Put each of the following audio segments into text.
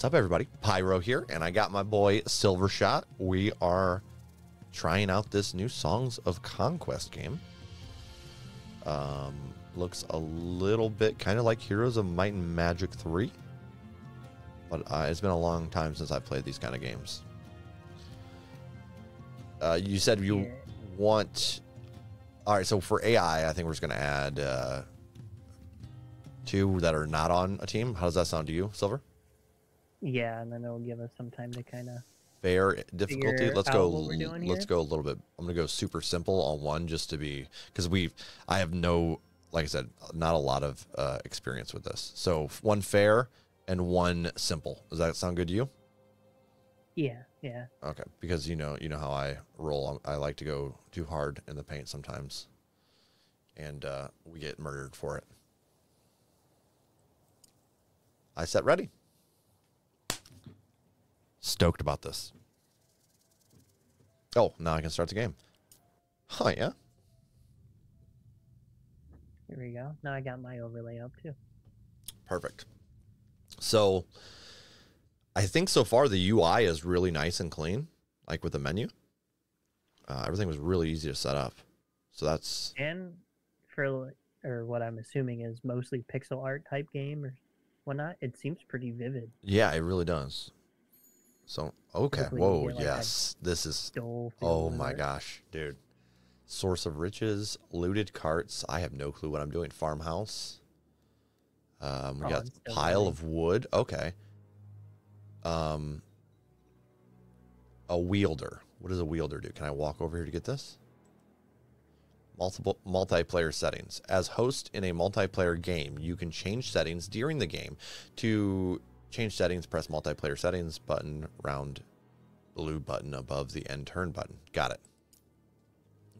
What's up, everybody? Pyro here, and I got my boy Silvershot. We are trying out this new Songs of Conquest game. Um, looks a little bit kind of like Heroes of Might and Magic 3, but uh, it's been a long time since I've played these kind of games. Uh, you said you want. All right, so for AI, I think we're just going to add uh, two that are not on a team. How does that sound to you, Silver? Yeah, and then it'll give us some time to kind of. fair difficulty. Let's go. what we're doing Let's go a little bit. I'm gonna go super simple on one just to be because we. I have no, like I said, not a lot of uh, experience with this. So one fair and one simple. Does that sound good to you? Yeah, yeah. Okay, because you know you know how I roll. I like to go too hard in the paint sometimes, and uh, we get murdered for it. I set ready. Stoked about this. Oh, now I can start the game. Oh yeah, Here we go. Now I got my overlay up too. perfect. So, I think so far the UI is really nice and clean, like with the menu. Uh, everything was really easy to set up. So that's And for or what I'm assuming is mostly pixel art type game or whatnot, it seems pretty vivid. Yeah, it really does. So okay, whoa, like, yes, this is. Oh my gosh, dude! Source of riches, looted carts. I have no clue what I'm doing. Farmhouse. Um, we Oh, got pile of wood. Okay. Um, a wielder. What does a wielder do? Can I walk over here to get this? Multiple multiplayer settings. As host in a multiplayer game, you can change settings during the game. To change settings, press multiplayer settings button, round blue button above the end turn button. Got it.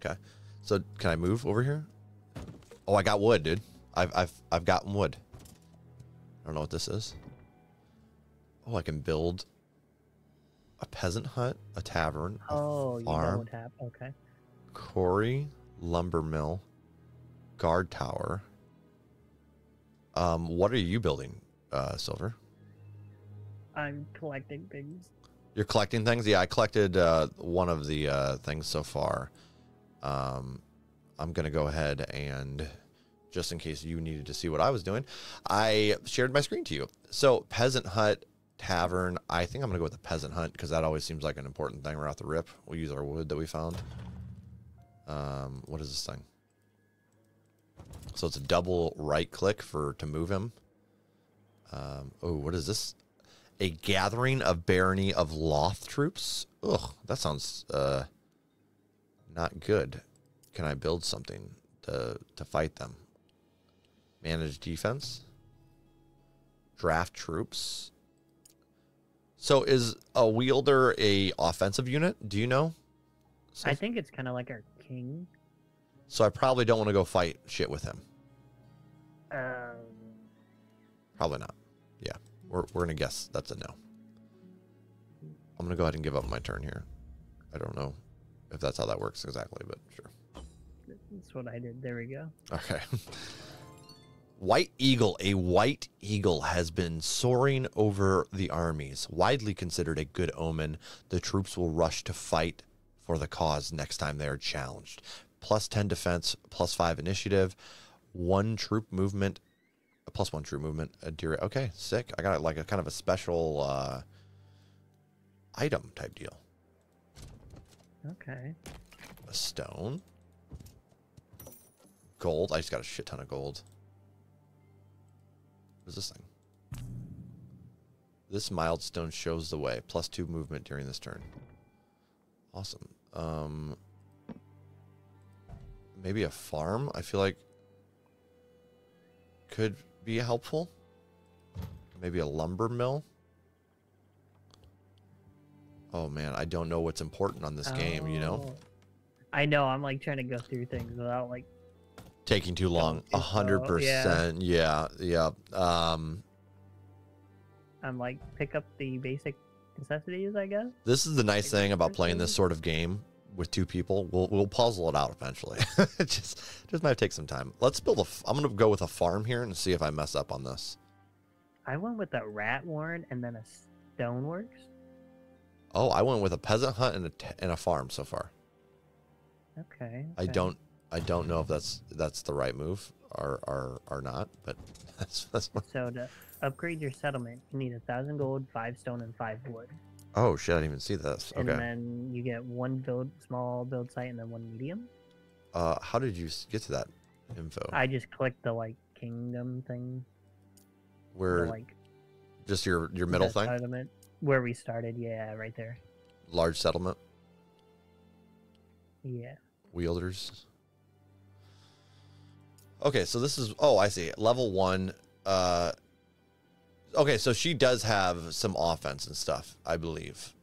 Okay. So can I move over here? Oh, I got wood, dude. I've I've I've gotten wood. I don't know what this is. Oh, I can build a peasant hut, a tavern, a Oh, farm. double tap. Okay. quarry, lumber mill, guard tower. Um, what are you building, uh, Silver? I'm collecting things. You're collecting things? Yeah, I collected uh, one of the uh, things so far. Um, I'm going to go ahead and, just in case you needed to see what I was doing, I shared my screen to you. So, Peasant Hut, Tavern. I think I'm going to go with the Peasant Hut because that always seems like an important thing right off the rip. We'll use our wood that we found. Um, what is this thing? So, it's a double right click for to move him. Um, oh, what is this? A gathering of barony of Loth troops. Ugh, that sounds uh not good. Can I build something to to fight them? Manage defense. Draft troops. So is a wielder a offensive unit? Do you know? So, I think it's kind of like our king. so I probably don't want to go fight shit with him. Um, Probably not. We're, we're going to guess that's a no. I'm going to go ahead and give up my turn here. I don't know if that's how that works exactly, but sure. that's what I did. There we go. Okay. White Eagle, a white eagle, has been soaring over the armies. Widely considered a good omen, the troops will rush to fight for the cause next time they are challenged. Plus 10 defense, plus 5 initiative, one troop movement, a plus 1 true movement. A dura- okay, sick. I got like a kind of a special uh, item type deal. Okay. A stone. Gold. I just got a shit ton of gold. What is this thing? This milestone shows the way. Plus two movement during this turn. Awesome. Um, maybe a farm. I feel like could be helpful. Maybe a lumber mill. Oh man, I don't know what's important on this game. You know. Oh. I know. I'm like trying to go through things without like. taking too long. A hundred percent. Yeah, yeah. Um, I'm like pick up the basic necessities, I guess. this is the nice thing about playing this sort of game with two people. We'll we'll puzzle it out eventually. it just just might take some time. Let's build a. f- I'm gonna go with a farm here and see if I mess up on this. I went with a rat warren and then a stoneworks. Oh, I went with a peasant hut and a t- and a farm so far. Okay. I don't I don't know if that's that's the right move or or or not, but that's that's my, So to upgrade your settlement, you need a thousand gold, five stone, and five wood. Oh shit, I didn't even see this. And Okay. then you get one build small build site and then one medium. Uh how did you get to that info? I just clicked the like kingdom thing. the, Where like just your your middle thing? settlement where we started. Yeah, right there. Large settlement Yeah. wielders. Okay, so this is oh, I see. Level 1 uh Okay, so she does have some offense and stuff, I believe.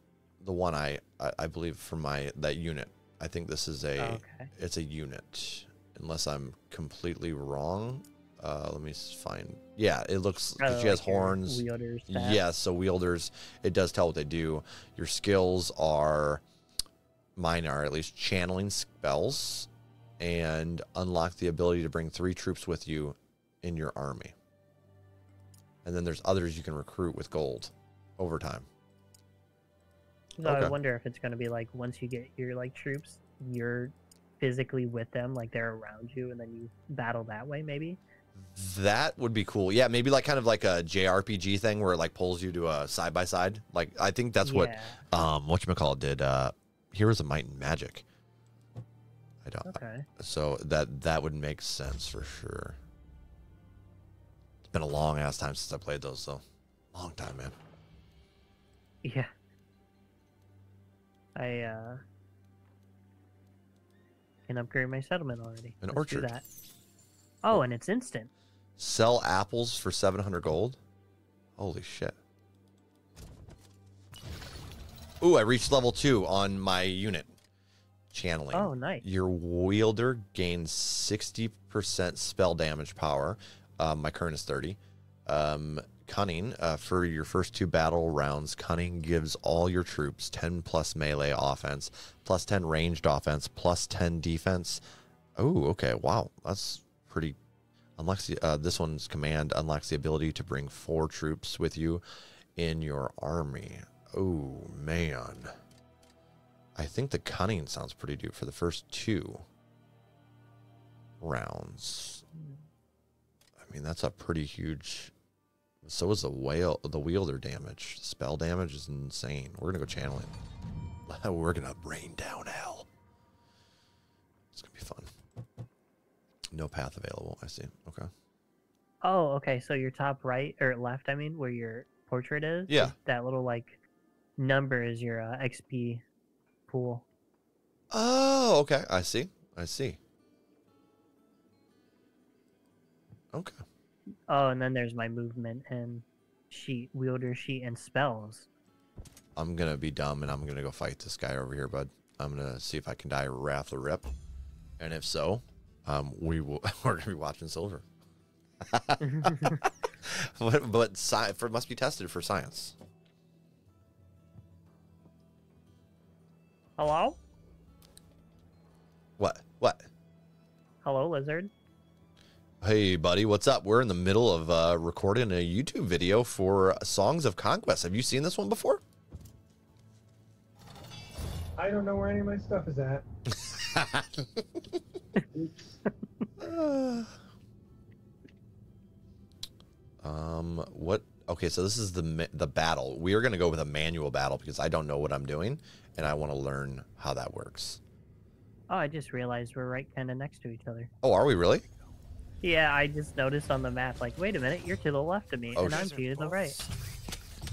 The one I I, I believe from my that unit. I think this is a okay. it's a unit unless i'm completely wrong uh let me find yeah it looks 'cause Oh, she has like horns Wielders. yes so wielders it does tell what they do your skills are mine are at least channeling spells and unlock the ability to bring three troops with you in your army and then there's others you can recruit with gold over time So Okay. I wonder if it's going to be like once you get your like troops, you're physically with them, like they're around you, and then you battle that way. Maybe. That would be cool. Yeah, maybe like kind of like a JRPG thing where it like pulls you to a side by side. Like I think that's what Yeah. um whatchamacallit did uh Heroes of Might and Magic. I don't Okay. so that that would make sense for sure. Been a long ass time since I played those though. Long time, man. Yeah. I uh can upgrade my settlement already. An Let's do orchard. that. Oh, and it's instant. Sell apples for 700 gold? Holy shit. Ooh, I reached level 2 on my unit. Channeling. Oh, nice. Your wielder gains 60% spell damage power. Um, my current is 30. Um, cunning, uh, for your first two battle rounds, Cunning gives all your troops 10 plus melee offense, plus 10 ranged offense, plus 10 defense. Oh, okay. Wow. That's pretty. Unlocks the, uh, this one's command unlocks the ability to bring four troops with you in your army. Oh, man. I think the cunning sounds pretty good for the first two rounds. I mean, that's a pretty huge. So is the whale, the wielder damage. Spell damage is insane. We're gonna go channeling. We're gonna rain down hell. It's gonna be fun. No path available. I see. Okay. Oh, okay. So your top right or left, I mean, where your portrait is. Yeah. That little like number is your uh, XP pool. Oh, okay. I see. I see. Okay. Oh, and then there's my movement and sheet, wielder sheet, and spells. I'm gonna be dumb and I'm gonna go fight this guy over here, bud. I'm gonna see if I can die Wrath the Rip, and if so, um, we will. We're gonna be watching Silver. but but sci- for must be tested for science. Hello? What? What? Hello, lizard. Hey, buddy, what's up? We're in the middle of uh, recording a YouTube video for Songs of Conquest. Have you seen this one before? I don't know where any of my stuff is at. um, what? Okay, so this is the the battle. We are going to go with a manual battle because I don't know what I'm doing, and I want to learn how that works. Oh, I just realized we're right kind of next to each other. Oh, are we really? Yeah, I just noticed on the map, like, wait a minute, you're to the left of me, Oh, and I'm to the right.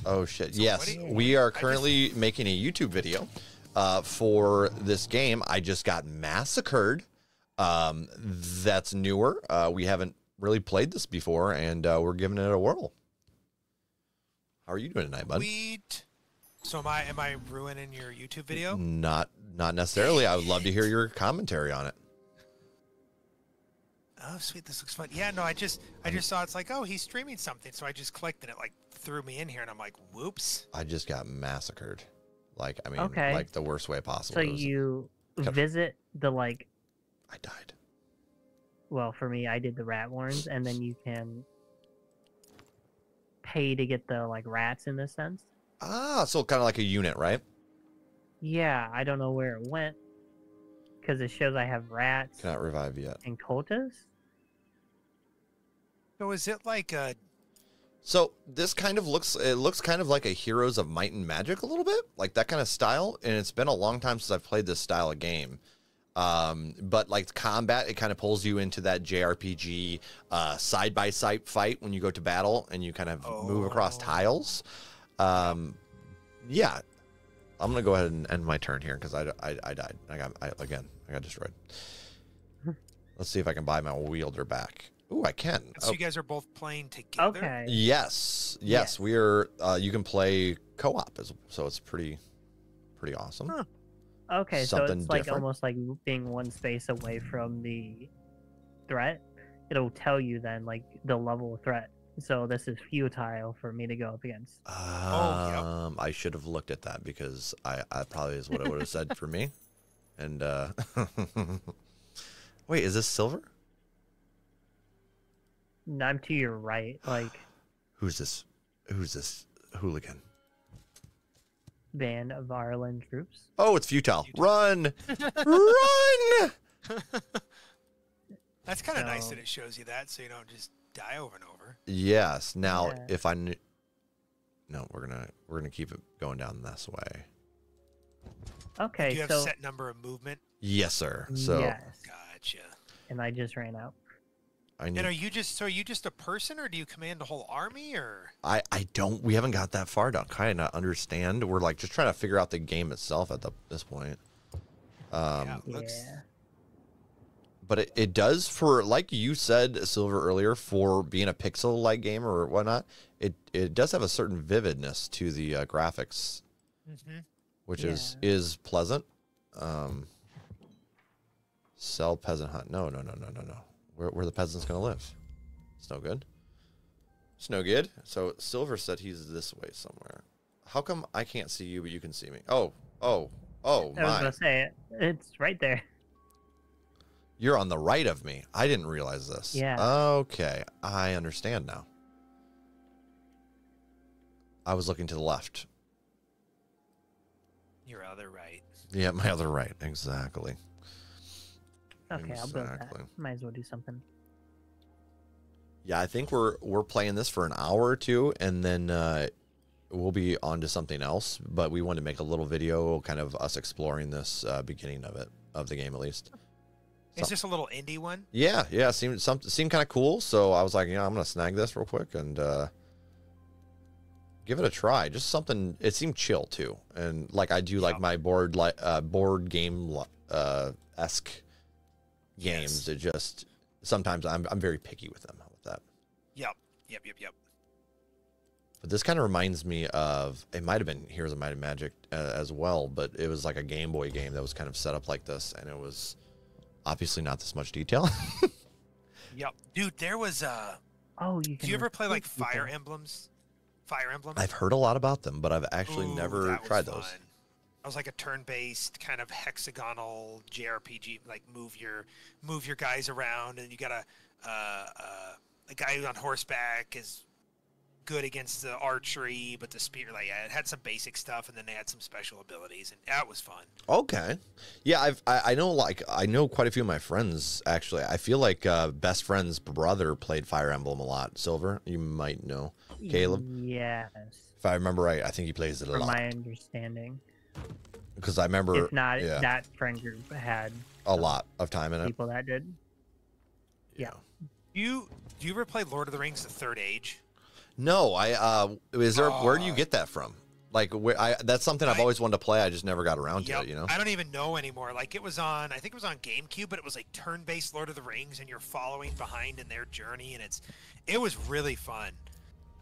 Oh shit! So yes, you- we are I just- currently making a YouTube video uh, for this game. I just got massacred. Um, that's newer. Uh, we haven't really played this before, and uh, we're giving it a whirl. How are you doing tonight, bud? Sweet. So am I? Am I ruining your YouTube video? Not not necessarily. I would love to hear your commentary on it. Oh, sweet. This looks fun. Yeah. No, I just I just saw it's like oh he's streaming something, so I just clicked and it like threw me in here, and I'm like whoops. I just got massacred. Like I mean, Okay. like the worst way possible. So It was- you visit the, like, I died. well, for me, I did the rat warrens, and then you can pay to get the like rats in this sense. Ah, so kind of like a unit, right? Yeah, I don't know where it went because it shows I have rats Cannot revive yet. and kotas. So is it like a So this kind of looks it looks kind of like a Heroes of Might and Magic a little bit, like that kind of style. And it's been a long time since I've played this style of game. Um, but like combat, it kind of pulls you into that JRPG uh, side by side fight when you go to battle and you kind of move across Oh. tiles. Um, yeah, I'm gonna go ahead and end my turn here because I, I I died. I got I, again. I got destroyed. Let's see if I can buy my wielder back. Ooh, I can. so Oh, you guys are both playing together? Okay. Yes, yes, Yes. we are. Uh, you can play co-op, as, so it's pretty, pretty awesome. Huh. Okay, so it's like different? almost like being one space away from the threat. It'll tell you then like the level of threat. So this is futile for me to go up against. Oh, yep. Um, I should have looked at that because I, I probably is what it would have said for me. And uh, wait, is this silver? And I'm to your right, like Who's this? Who's this hooligan? band of Arleon troops. Oh, it's futile. Futile. Run, run! That's kind of nice that it shows you that, so you don't just die over and over. Yes. Now, Yeah. if I knew, no, we're gonna we're gonna keep it going down this way. Okay, Do you have so set number of movement? Yes, sir. So yes, Gotcha. and I just ran out. I need And are you just so are you just a person, or do you command a whole army, or I, I don't we haven't got that far to kind of understand. We're like just trying to figure out the game itself at the, this point. Um, Yeah. Looks- but it, it does for like you said, Silver earlier, for being a pixel like game or whatnot. It it does have a certain vividness to the uh, graphics, mm-hmm. which is is pleasant. Um, sell peasant hunt. No, no, no, no, no, no. Where where the peasants gonna live? It's no good. It's no good. So Silver said he's this way somewhere. How come I can't see you but you can see me? Oh, oh, oh I was gonna say it. It's right there. You're on the right of me. I didn't realize this. Yeah. Okay, I understand now. I was looking to the left. your other right. Yeah, my other right. Exactly. Okay, I'll build that. Exactly. Might as well do something. Yeah, I think we're we're playing this for an hour or two, and then uh, we'll be on to something else. But we wanted to make a little video, kind of us exploring this uh, beginning of it, of the game at least. Is So- this a little indie one? Yeah, yeah, seemed some seemed kind of cool. So I was like, yeah, I'm gonna snag this real quick and uh, give it a try. Just something. It seemed chill too, and like I do like my board like uh, board game uh, esque games. Yes. It just sometimes I'm I'm very picky with them with that. Yep. Yep. Yep. Yep. But this kind of reminds me of it might have been Heroes of Might and Magic uh, as well, but it was like a Game Boy game that was kind of set up like this, and it was obviously not this much detail. Yep. Dude, there was a. Oh, you can. do you ever play like fire people. emblems? Fire emblems? I've heard a lot about them, but I've actually Ooh, never that was tried those. Fun. I was like a turn-based kind of hexagonal JRPG, like move your move your guys around, and you got a uh, uh, a guy who's on horseback is good against the archery, but the spear like yeah, it had some basic stuff, and then they had some special abilities, and that was fun. Okay, yeah, I've I, I know like I know quite a few of my friends actually. I feel like uh, best friend's brother played Fire Emblem a lot. Silver, you might know Caleb. Yes, if I remember right. I think he plays it a from lot my understanding. Because I remember If not, yeah, that friend group had a lot of time in it. people that did. yeah. You do you ever play Lord of the Rings: The Third Age? No, I uh, is there? where do you Oh. get that from? Like, where I that's something I've I- always wanted to play. I just never got around to it. You know. I don't even know anymore. Like it was on, I think it was on GameCube, but it was like turn-based Lord of the Rings, and you're following behind in their journey, and it's, it was really fun.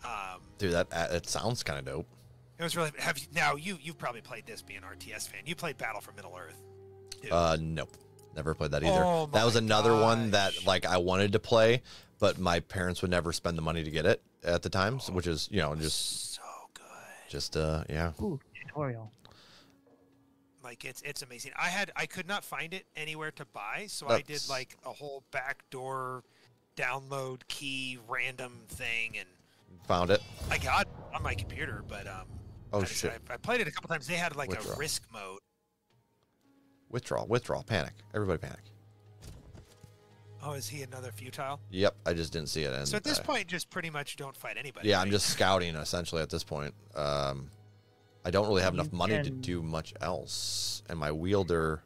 Um, Dude, that uh, it sounds kind of dope. It was really. Have you now? You you've probably played this, being an RTS fan. You played Battle for Middle Earth. too. Uh, nope, never played that either. Oh that was my another one that like I wanted to play, but my parents would never spend the money to get it at the time, so- which is you know just so good. just uh yeah. Ooh, tutorial. Like it's it's amazing. I had I could not find it anywhere to buy, so I did like a whole backdoor download key random thing, and Found it. I got it on my computer, but um, Oh I, shit! I, I played it a couple times. They had like Withdraw. a risk mode. Withdrawal, withdrawal, panic. Everybody panic. Oh, is he another futile? Yep, I just didn't see it. And so at this I- point, just pretty much don't fight anybody. yeah, I'm just scouting essentially at this point. Um, I don't really have You enough money to do much else, and my wielder.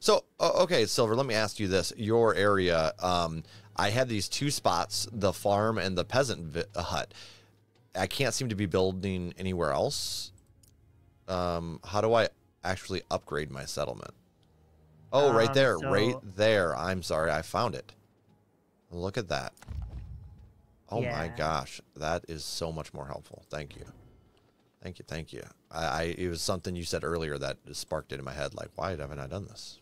So o- okay, Silver. Let me ask you this: Your area, um, I had these two spots: the farm and the peasant vi- uh, hut. I can't seem to be building anywhere else. Um, how do I actually upgrade my settlement? Oh, right Um, there, right there. I'm sorry, I found it. Look at that. Oh my gosh, that is so much more helpful. Thank you. Thank you, thank you. I, I it was something you said earlier that sparked it in my head. Like, why haven't I done this?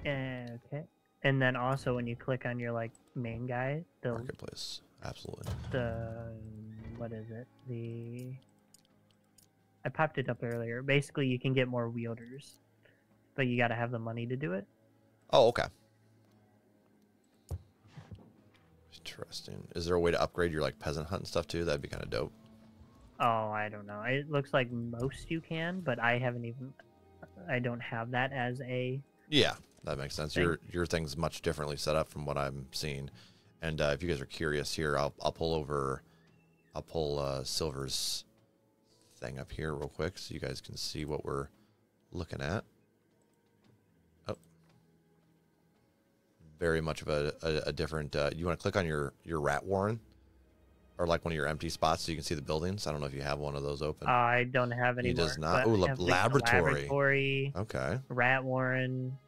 Okay. And then also when you click on your like main guy, the Marketplace, absolutely. the what is it? The I popped it up earlier. Basically, you can get more wielders, but you got to have the money to do it. Oh, okay. Interesting. Is there a way to upgrade your like peasant hunt and stuff too? That'd be kind of dope. Oh, I don't know. It looks like most you can, but I haven't even. I don't have that as a. Yeah, that makes sense. Thing. Your your thing's much differently set up from what I'm seeing. And uh, if you guys are curious here, I'll I'll pull over, I'll pull uh, Silver's thing up here real quick so you guys can see what we're looking at. Oh, very much of a a, a different. Uh, you want to click on your your rat warren, or like one of your empty spots so you can see the buildings. I don't know if you have one of those open. I don't have any. He does not- but ooh, I lab- have, like, the laboratory. laboratory, okay, Rat Warren,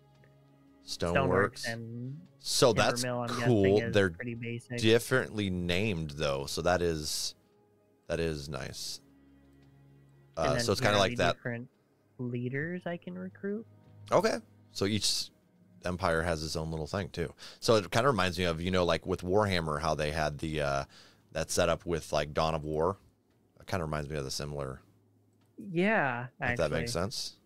stoneworks. Stoneworks, and so that's I'm cool. They're pretty basic. differently named though, so that is that is nice. Uh, so it's kind of like that. Different leaders I can recruit. Okay, so each empire has its own little thing too. So it kind of reminds me of you know like with Warhammer how they had the uh, that setup with like Dawn of War. It kind of reminds me of the similar. Yeah, If actually. that makes sense.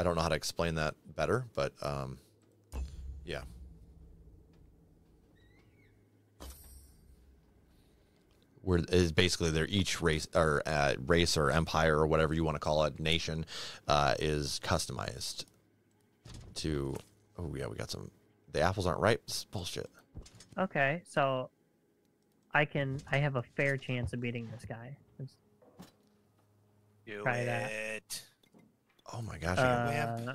I don't know how to explain that better, but um, yeah. Where is basically they're each race or uh, race or empire or whatever you want to call it, nation, uh, is customized to. Oh yeah, we got some. The apples aren't ripe. This is bullshit. Okay, so I can. I have a fair chance of beating this guy. It's, Do Try that. It. Oh my gosh! I uh,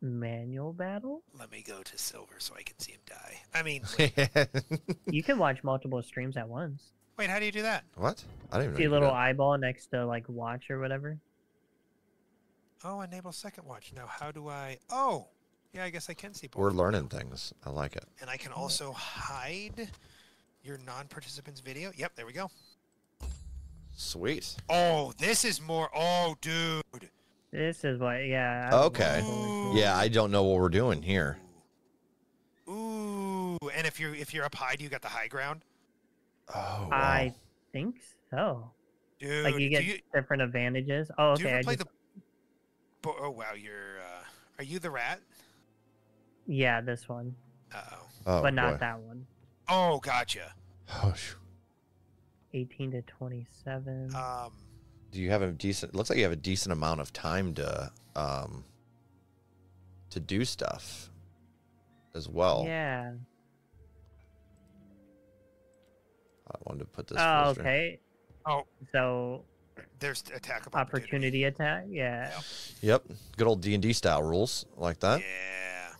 manual battle. Let me go to silver so I can see him die. I mean, You can watch multiple streams at once. wait, how do you do that? what? I didn't even See you a little that. eyeball next to like watch or whatever. Oh, enable second watch. Now, how do I? Oh, yeah, I guess I can see both. We're learning things. I like it. And I can also hide your non-participant's video. Yep, there we go. Sweet. Oh, this is more. Oh, dude. This is what. Yeah. I'm Okay. looking forward to it. Yeah, I don't know what we're doing here. Ooh, and if you're if you're up high, do you got the high ground, Oh, I think so. dude? Like you get you, different advantages. Oh, okay. do you okay. ever I play just, the? Oh wow, you're. Uh, are you the rat? yeah, this one, Uh oh. oh, but not boy. that one. Oh, gotcha. Oh, sh- 18 to 27. Um, do you have a decent? Looks like you have a decent amount of time to um to do stuff as well. yeah. I wanted to put this. Oh, first, right? okay. Oh. So there's attack of opportunity attack. Yeah. Yep, good old D and D style rules like that. Yeah.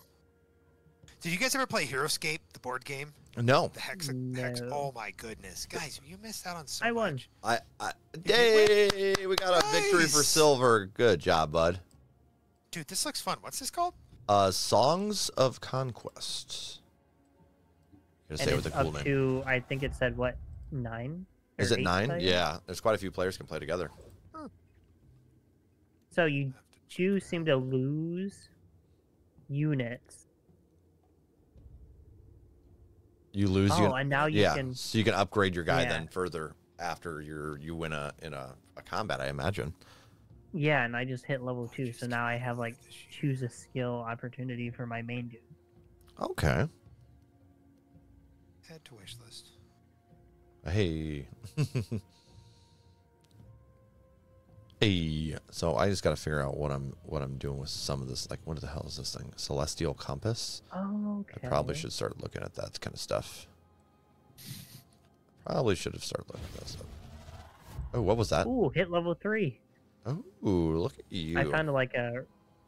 Did you guys ever play HeroScape, the board game? No, The hex, hex. Oh my goodness, guys, you missed out on so I won. much. I. I you yay! We got a victory for silver. Good job, bud. Dude, this looks fun. What's this called? Uh, songs of conquest. Gotta And say it's with a cool up name. to, I think it said what, nine? Is it nine? players? Yeah, there's quite a few players can play together. So you do seem to lose units. You lose. Oh, you, and now you yeah, can. so you can upgrade your guy Yeah. then further after you're you win a in a, a combat. I imagine. Yeah, and I just hit level two, so now I have like choose a skill opportunity for my main dude. Okay. Add to wish list. Hey. hey. So I just got to figure out what I'm what I'm doing with some of this. Like, what the hell is this thing? Celestial compass. Oh, okay. I probably should start looking at that kind of stuff. Probably should have started looking at that stuff. Oh, what was that? Ooh, hit level three. Oh, look at you. I found like a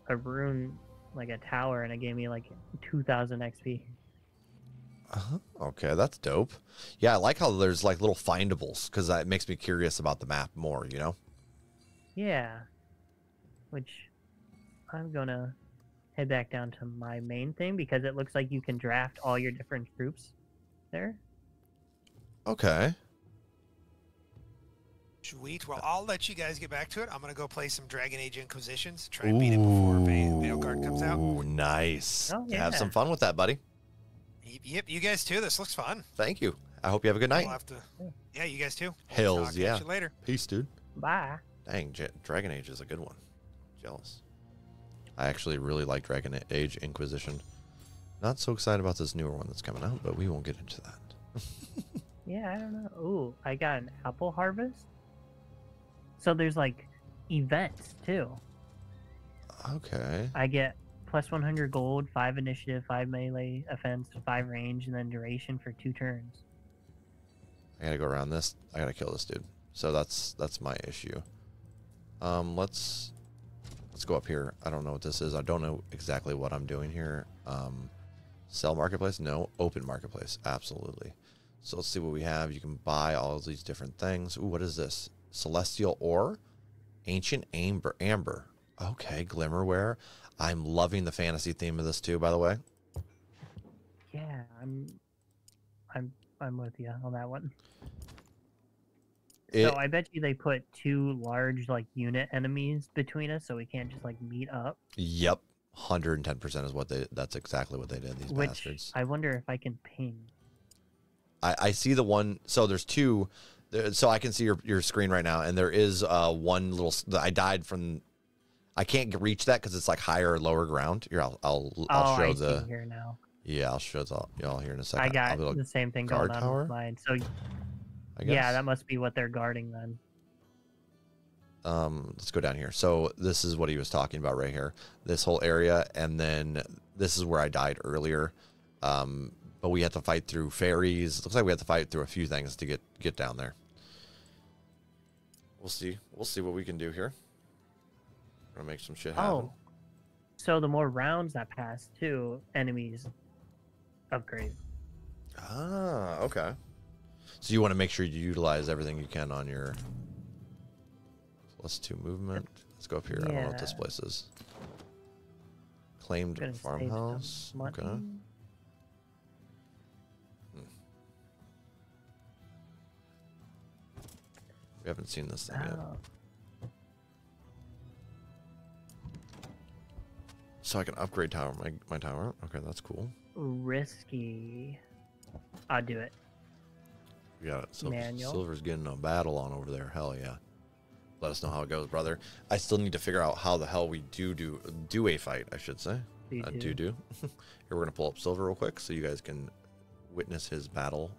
a rune, like a tower, and it gave me like 2,000 XP. Uh-huh. Okay, that's dope. Yeah, I like how there's like little findables because that makes me curious about the map more. You know. Yeah. Which I'm gonna head back down to my main thing because it looks like you can draft all your different troops there. Okay. Sweet. Well, I'll let you guys get back to it. I'm gonna go play some Dragon Age Inquisitions. Try and beat it before Va- Veilguard comes out. Ooh, nice. Oh, yeah. Have some fun with that, buddy. Yep, Yep, you guys too. This looks fun. Thank you. I hope you have a good night. We'll have to. Yeah, you guys too. Hells Talk at yeah. you later. Peace, dude. Bye. Dang, Dragon Age is a good one. Jealous. I actually really like Dragon Age Inquisition. Not so excited about this newer one that's coming out, but we won't get into that. Yeah, I don't know. Ooh, I got an apple harvest. So there's like events too. Okay. I get plus 100 gold, 5 initiative, 5 melee offense, 5 range, and then duration for 2 turns. I gotta go around this. I gotta kill this dude. So that's that's my issue. Um, let's let's go up here. I don't know what this is. I don't know exactly what I'm doing here. Um, sell marketplace? No. Open marketplace? Absolutely. So let's see what we have. You can buy all of these different things. Ooh, what is this? Celestial ore, ancient amber. Amber. Okay, glimmerware. I'm loving the fantasy theme of this too. By the way. Yeah, I'm I'm I'm with you on that one. It- so I bet you they put two large like unit enemies between us so we can't just like meet up. Yep. 110% is what they that's exactly what they did these which bastards. I wonder if I can ping. I, I see the one. So there's two. There, so I can see your, your screen right now, and there is uh one little. I died from. I can't reach that because it's like higher or lower ground. Here, I'll I'll, I'll oh, show I the. here now. Yeah, I'll show y'all here in a second. I got I'll be like, the same thing going on tower? with mine. So I guess. yeah, that must be what they're guarding then. um, let's go down here. So this is what he was talking about right here. This whole area, and then this is where I died earlier. Um, but we had to fight through ferries. Looks like we had to fight through a few things to get get down there. We'll see. We'll see what we can do here. Gonna make some shit happen. Oh, so the more rounds that pass too, enemies upgrade. Ah, okay. So you want to make sure you utilize everything you can on your plus two movement. Let's go up here. I don't know what this place is. Claimed Gonna save some farmhouse. Okay. Hmm. We haven't seen this thing yet. Oh, So I can upgrade tower my, my tower. Okay, that's cool. risky. I'll do it. We got it. Silver, Manual. Silver's getting a battle on over there. Hell yeah. Let us know how it goes, brother. I still need to figure out how the hell we do do do a fight. I should say. Do Uh, do. do do. Here we're gonna pull up Silver real quick so you guys can witness his battle.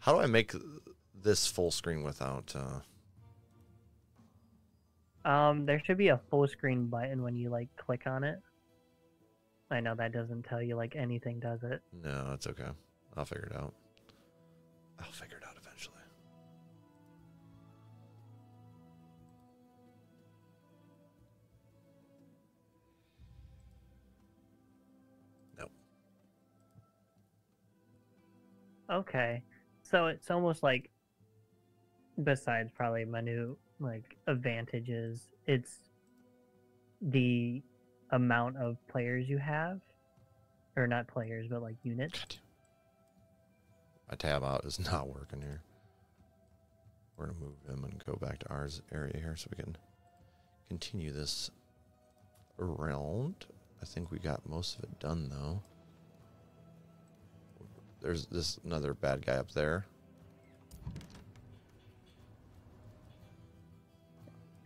How do I make this full screen without? uh Um, there should be a full screen button when you like click on it. I know that doesn't tell you like anything, does it? No, it's okay. I'll figure it out. I'll figure it out eventually. Nope. Okay, so it's almost like, besides probably my new like advantages, it's the amount of players you have, or not players, but like units. God. My tab out is not working here. We're gonna move him and go back to ours area here so we can continue this round. I think we got most of it done though. There's this another bad guy up there.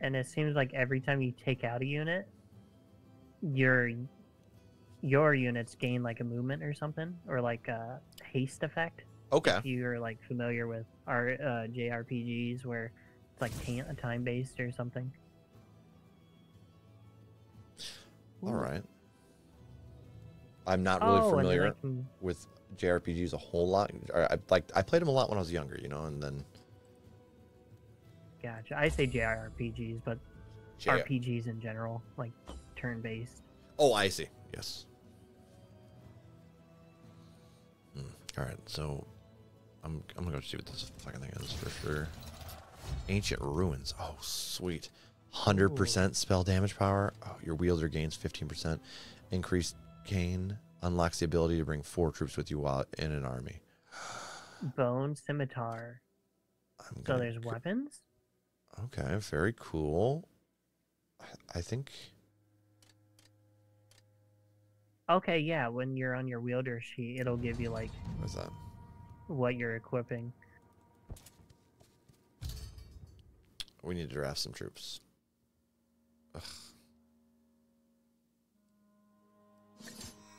and it seems like every time you take out a unit, your your units gain like a movement or something, or like a haste effect. Okay. If you're like familiar with our uh, JRPGs where it's like ta- time based or something. All Ooh. right. I'm not really oh, and then I familiar can- with JRPGs a whole lot. I like I played them a lot when I was younger, you know, and then Gotcha. I say JRPGs, but J- RPGs in general, like turn based. Oh, I see. Yes. Hmm. All right, so I'm I'm gonna go see what this fucking thing is for sure. Ancient ruins. Oh, sweet. Hundred percent spell damage power. Oh, your wielder gains fifteen percent. Increased gain unlocks the ability to bring four troops with you while in an army. Bone scimitar. I'm So there's weapons. Okay, very cool. I- I think Okay, yeah. When you're on your wielder sheet, it'll give you like what's that? What you're equipping. We need to draft some troops. Ugh.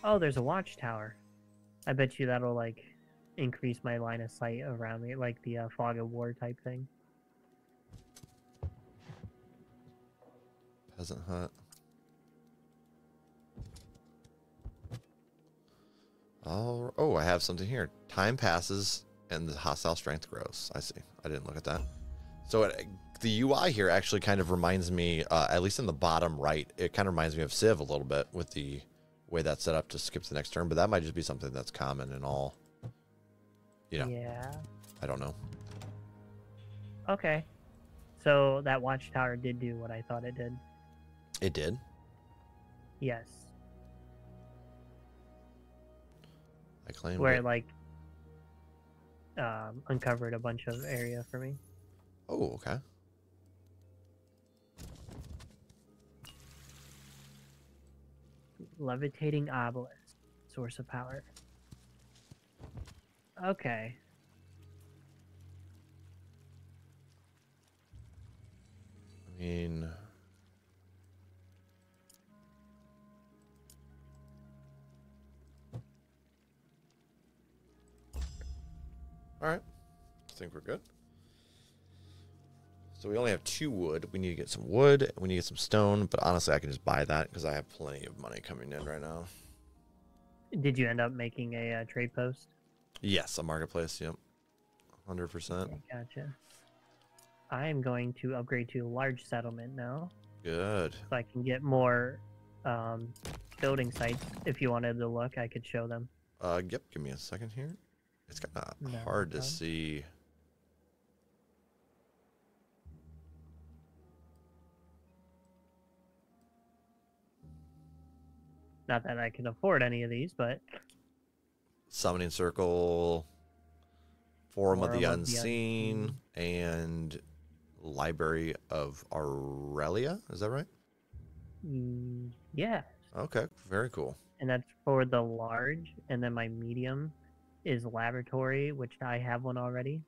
Oh, there's a watchtower. I bet you that'll like increase my line of sight around me, like the uh, fog of war type thing. Peasant hut. Oh, oh, I have something here. Time passes and the hostile strength grows. I see. I didn't look at that. So it, the UI here actually kind of reminds me, uh, at least in the bottom right, it kind of reminds me of Civ a little bit with the way that's set up to skip to the next turn. But that might just be something that's common in all. You know, Yeah. I don't know. Okay. So that watchtower did do what I thought it did. It did. Yes. I claimed Where it. it like um, uncovered a bunch of area for me. Oh, okay. Levitating obelisk. Source of power. Okay. I mean, all right. I think we're good. So we only have two wood. We need to get some wood. We need to get some stone. But honestly, I can just buy that because I have plenty of money coming in right now. Did you end up making a uh, trade post? Yes, a marketplace. Yep, hundred percent. Okay, gotcha. I am going to upgrade to a large settlement now, Good. so I can get more um, building sites. If you wanted to look, I could show them. Uh, yep. Give me a second here. It's kind of No hard to problem. see. Not that I can afford any of these, but Summoning Circle, Forum, of the Forum of the Unseen, and Library of Aurelia. Is that right? mm, yeah. Okay, very cool. And that's for the large, and then my medium is laboratory, which I have one already.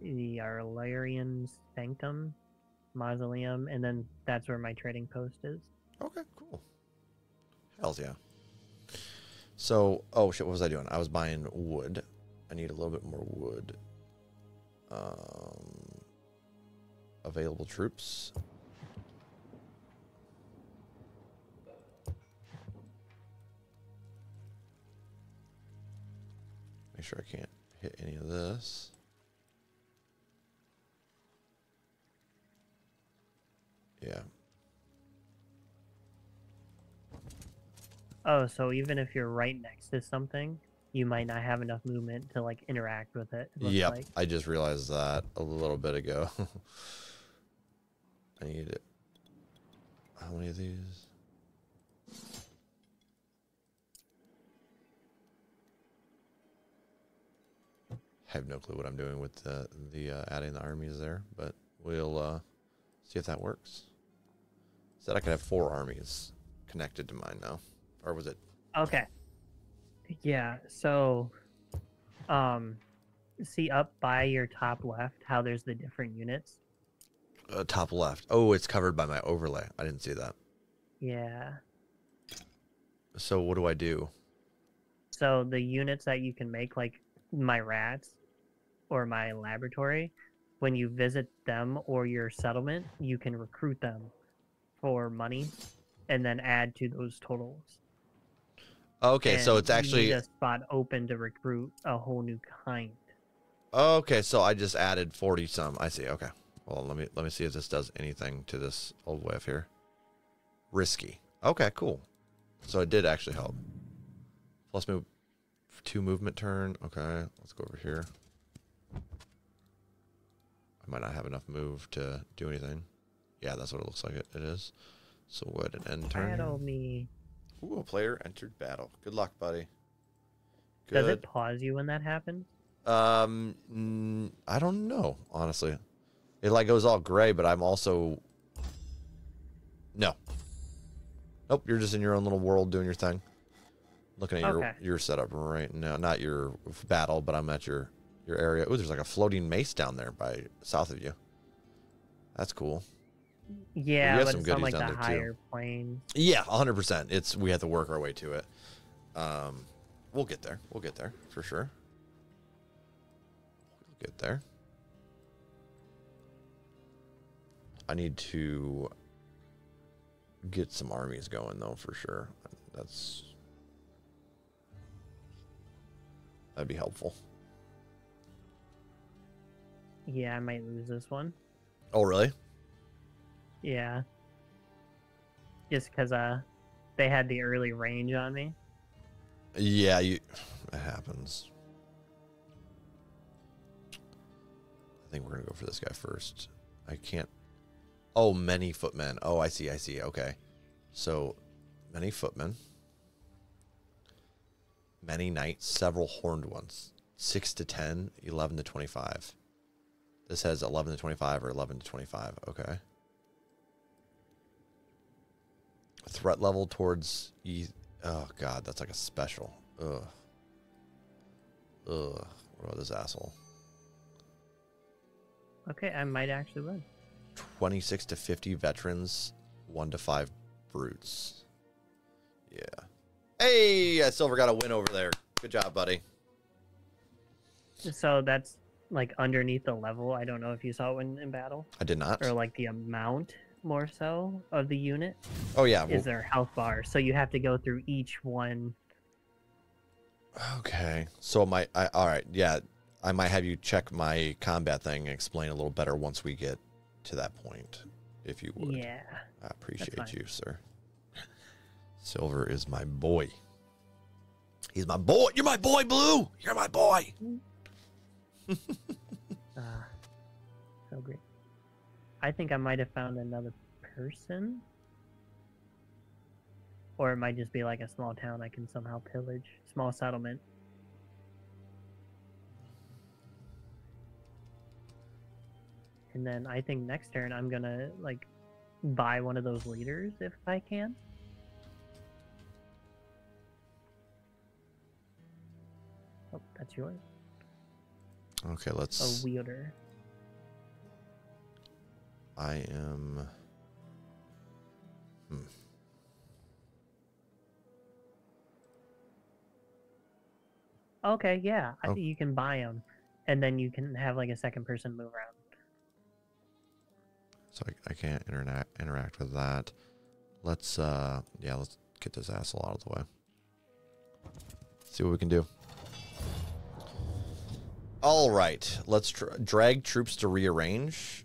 The Arlarian Sanctum Mausoleum, and then that's where my trading post is. Okay, cool. Hells yeah. So, oh shit, what was I doing? I was buying wood. I need a little bit more wood. Um, available troops. Make sure I can't hit any of this. Yeah. Oh, so even if you're right next to something, you might not have enough movement to like interact with it. it Yep, like. I just realized that a little bit ago. I need it. How many of these? Have no clue what I'm doing with the the uh, adding the armies there, but we'll uh, see if that works. Said I could have four armies connected to mine now, or was it? Okay. Yeah, so um see up by your top left how there's the different units? Uh, top left. Oh, it's covered by my overlay. I didn't see that. Yeah. So what do I do? So the units that you can make like my rats or my laboratory, when you visit them or your settlement, you can recruit them for money and then add to those totals. Okay, so it's actually a spot open to recruit a whole new kind. okay. So I just added forty some. I see. Okay. Well, let me let me see if this does anything to this old whiff here. Risky. Okay, cool. So it did actually help. Plus move two movement turn. Okay, let's go over here. I might not have enough move to do anything. Yeah, that's what it looks like it, it is. So what an end turn. Battle me. Ooh, a player entered battle. Good luck, buddy. Good. Does it pause you when that happens? Um, mm, I don't know, honestly. It like goes all gray, but I'm also no. Nope, you're just in your own little world doing your thing. Looking at Okay. your your setup right now, not your battle, but I'm at your your area. Ooh, there's like a floating mace down there by south of you. That's cool. Yeah, have some goodies like the there, too. higher plane. Yeah, 100%. It's we have to work our way to it. Um, we'll get there. We'll get there for sure. We'll get there. I need to get some armies going though for sure. That's that'd be helpful. Yeah, I might lose this one. Oh, really? Yeah. Just because uh, they had the early range on me. Yeah, you it happens. I think we're gonna go for this guy first. I can't. Oh, many footmen. Oh, I see. I see. Okay, so many footmen, many knights, several horned ones. Six to 10, 11 to twenty-five. This has eleven to twenty-five or eleven to twenty-five. Okay. Threat level towards e. Oh god, that's like a special. Ugh. Ugh. What about this asshole? Okay, I might actually win. 26 to 50 veterans, 1 to 5 brutes. Yeah. Hey, uh, Silver got a win over there. Good job, buddy. So that's like underneath the level. I don't know if you saw it when in battle, I did not. or like the amount more so of the unit Oh, yeah. is their health bar. So you have to go through each one. okay. So, my. I, all right. Yeah. I might have you check my combat thing and explain a little better once we get to that point, if you would. Yeah. I appreciate you, sir. Silver is my boy. He's my boy. You're my boy, Blue. You're my boy. Ah, so great. I think I might have found another person. Or it might just be like a small town I can somehow pillage. Small settlement. And then I think next turn I'm gonna like buy one of those leaders if I can. Oh, that's yours. Okay, let's. A wielder. I am. Hmm. Okay, yeah, I Oh. think you can buy them, and then you can have like a second person move around. So I, I can't interact interact with that. Let's uh yeah, let's get this asshole out of the way. See what we can do. All right, let's tr- drag troops to rearrange.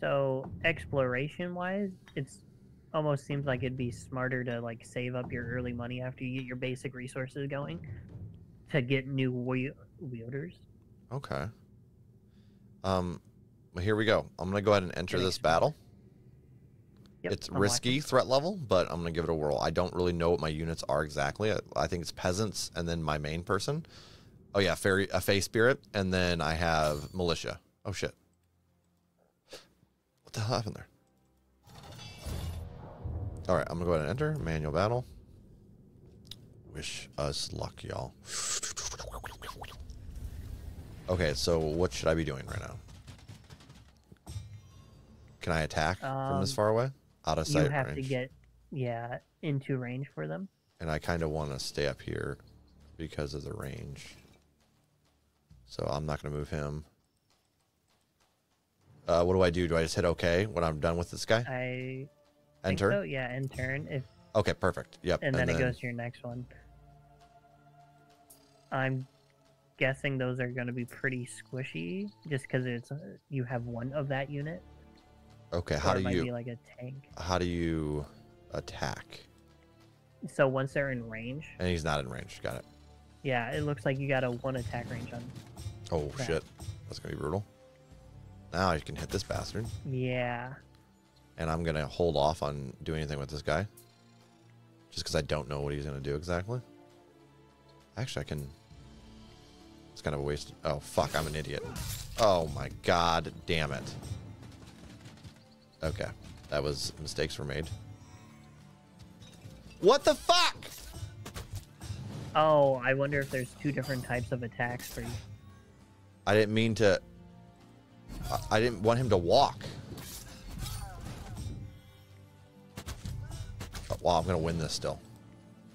So exploration wise, it's almost seems like it'd be smarter to like save up your early money after you get your basic resources going to get new wielders. Okay. Um, well, here we go. I'm gonna go ahead and enter this battle. Yep, it's I'm risky watching. threat level, but I'm gonna give it a whirl. I don't really know what my units are exactly. I, I think it's peasants and then my main person. Oh yeah, fairy, a fey spirit, and then I have militia. Oh shit! What the hell happened there? All right, I'm gonna go ahead and enter manual battle. Wish us luck, y'all. Okay, so what should I be doing right now? Can I attack from this Um, far away? Out of You have range. to get yeah, into range for them. and I kind of want to stay up here because of the range. So I'm not going to move him. Uh, what do I do? Do I just hit OK when I'm done with this guy? I enter so. Yeah, end turn. If Okay, perfect. Yep. and then it goes to your next one. I'm guessing those are going to be pretty squishy, just because it's uh, you have one of that unit. Okay, how do you like a tank. how do you attack? So once they're in range, And he's not in range. Got it. yeah, it looks like you got a one attack range on. Oh Right. shit, that's gonna be brutal. Now I can hit this bastard, Yeah, and I'm gonna hold off on doing anything with this guy, just because I don't know what he's gonna do exactly. Actually, I can. It's kind of a waste. Oh fuck, I'm an idiot. Oh my god, damn it. Okay, that was mistakes were made. What the fuck? Oh, I wonder if there's two different types of attacks for you. I didn't mean to. I- didn't want him to walk. Oh, wow, I'm gonna win this still.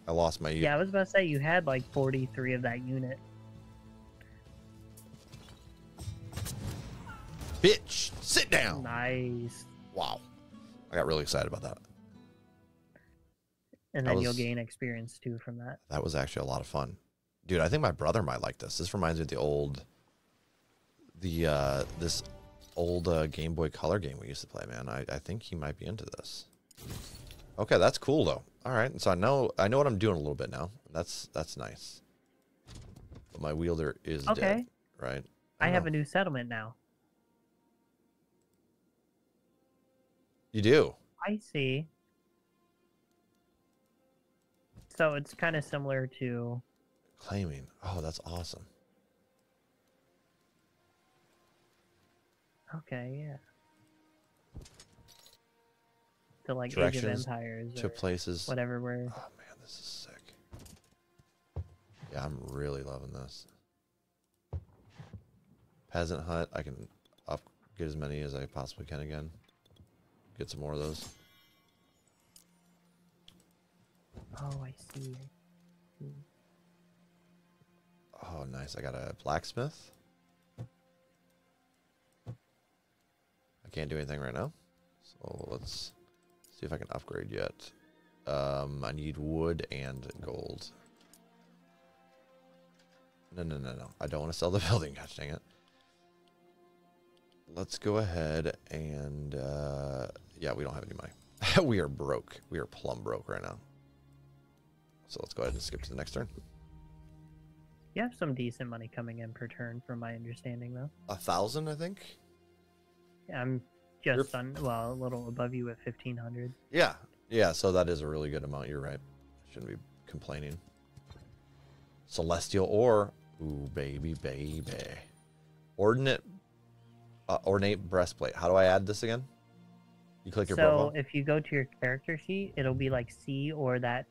I lost my. Yeah, I was about to say you had like 43 of that unit. Bitch, sit down. Nice. Wow, I got really excited about that. And then you'll gain experience too from that. That was actually a lot of fun, dude. I think my brother might like this. This reminds me of the old, the uh this old uh, Game Boy Color game we used to play. Man, I I think he might be into this. Okay, that's cool though. All right, so I know I know what I'm doing a little bit now. That's that's nice. But my wielder is Okay. dead, right? I have know. a new settlement now. You do. I see. So it's kind of similar to Claiming. Oh, that's awesome. okay, yeah. To like Age of Empires To or places. whatever we're Oh man, this is sick. Yeah, I'm really loving this. Peasant hut. I can up get as many as I possibly can again. Get some more of those. Oh, I see. Oh, nice. I got a blacksmith. I can't do anything right now. So let's see if I can upgrade yet. Um, I need wood and gold. No, no, no, no. I don't want to sell the building. Gosh dang it. Let's go ahead and, uh, yeah, we don't have any money. we are broke. We are plumb broke right now. So let's go ahead and skip to the next turn. You have some decent money coming in per turn, from my understanding, though. A thousand, I think. Yeah, I'm You're just on, well, a little above you at 1500. Yeah, yeah. So that is a really good amount. You're right. Shouldn't be complaining. Celestial ore. Ooh, baby, baby. Ordinate, uh, ornate breastplate. How do I add this again? You click your so profile. if you go to your character sheet, it'll be like C or that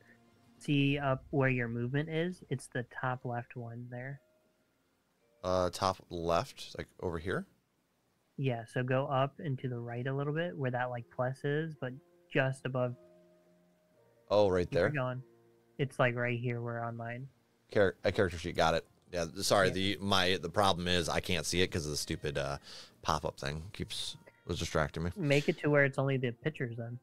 C up where your movement is. It's the top left one there. Uh, top left, like over here. Yeah, so go up and to the right a little bit where that like plus is, but just above. Oh, right Keep there. going. It's like right here where online. Char- a character sheet. Got it. Yeah. Sorry. Yeah. The my the problem is I can't see it because of the stupid uh, pop up thing keeps was distracting me. Make it to where it's only the pictures then.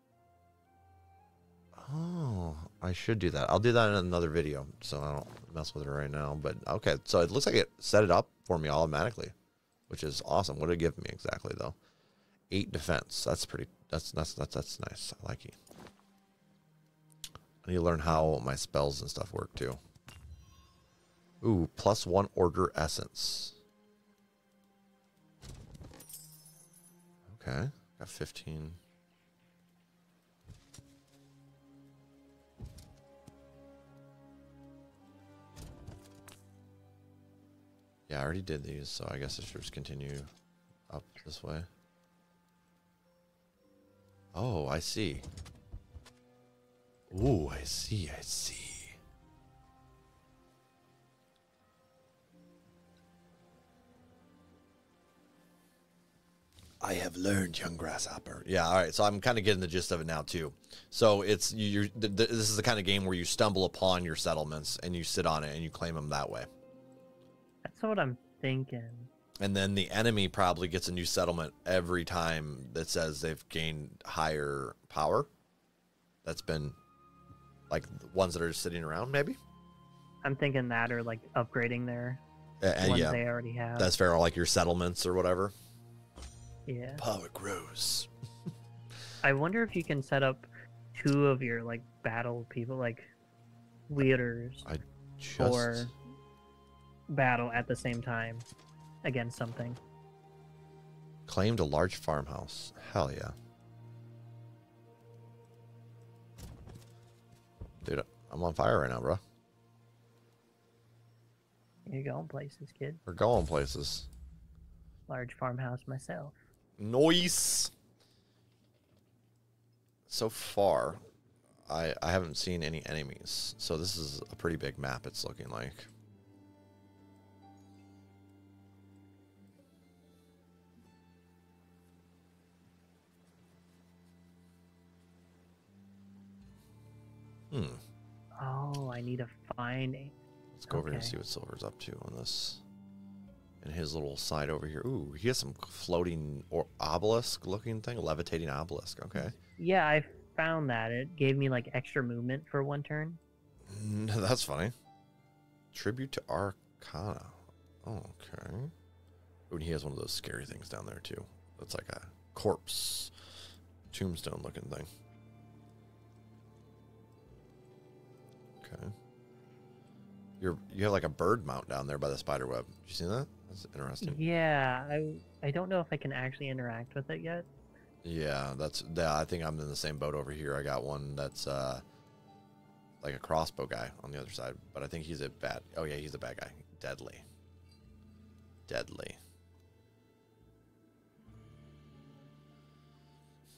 Oh, I should do that. I'll do that in another video, so I don't mess with it right now. But okay, so it looks like it set it up for me automatically, which is awesome. What did it give me exactly though? Eight defense. That's pretty. That's that's that's that's nice. I like it. I need to learn how my spells and stuff work too. Ooh, plus one order essence. Okay, got fifteen. Yeah, I already did these, so I guess I should just continue up this way. Oh, I see. Ooh, I see, I see. I have learned, young grasshopper. Yeah, all right. So I'm kind of getting the gist of it now too. So it's you. You're, th- th- this is the kind of game where you stumble upon your settlements and you sit on it and you claim them that way. That's what I'm thinking. And then the enemy probably gets a new settlement every time that says they've gained higher power. That's been like the ones that are just sitting around, maybe. I'm thinking that or like upgrading their Uh, ones yeah, they already have. that's fair. Or like your settlements or whatever. Yeah. Power grows. I wonder if you can set up two of your like battle people, like leaders, I Just or battle at the same time against something. claimed a large farmhouse. Hell yeah. Dude, I'm on fire right now, bro. You're going places, kid. We're going places. Large farmhouse myself. Noise. So far, I I haven't seen any enemies. So this is a pretty big map. It's looking like. Hmm. Oh, I need to find Let's go over here and see what Silver's up to on this. And his little side over here. Ooh, he has some floating or obelisk looking thing, levitating obelisk. Okay. Yeah, I found that. It gave me like extra movement for one turn. Mm, That's funny. Tribute to Arcana. Okay. Ooh, and he has one of those scary things down there too. That's like a corpse, tombstone looking thing. Okay. You're you have like a bird mount down there by the spider web. You see that? Interesting. Yeah, I I don't know if I can actually interact with it yet. Yeah, that's that. I think I'm in the same boat over here. I got one that's uh like a crossbow guy on the other side, but I think he's a bad. Oh yeah, he's a bad guy. Deadly. Deadly.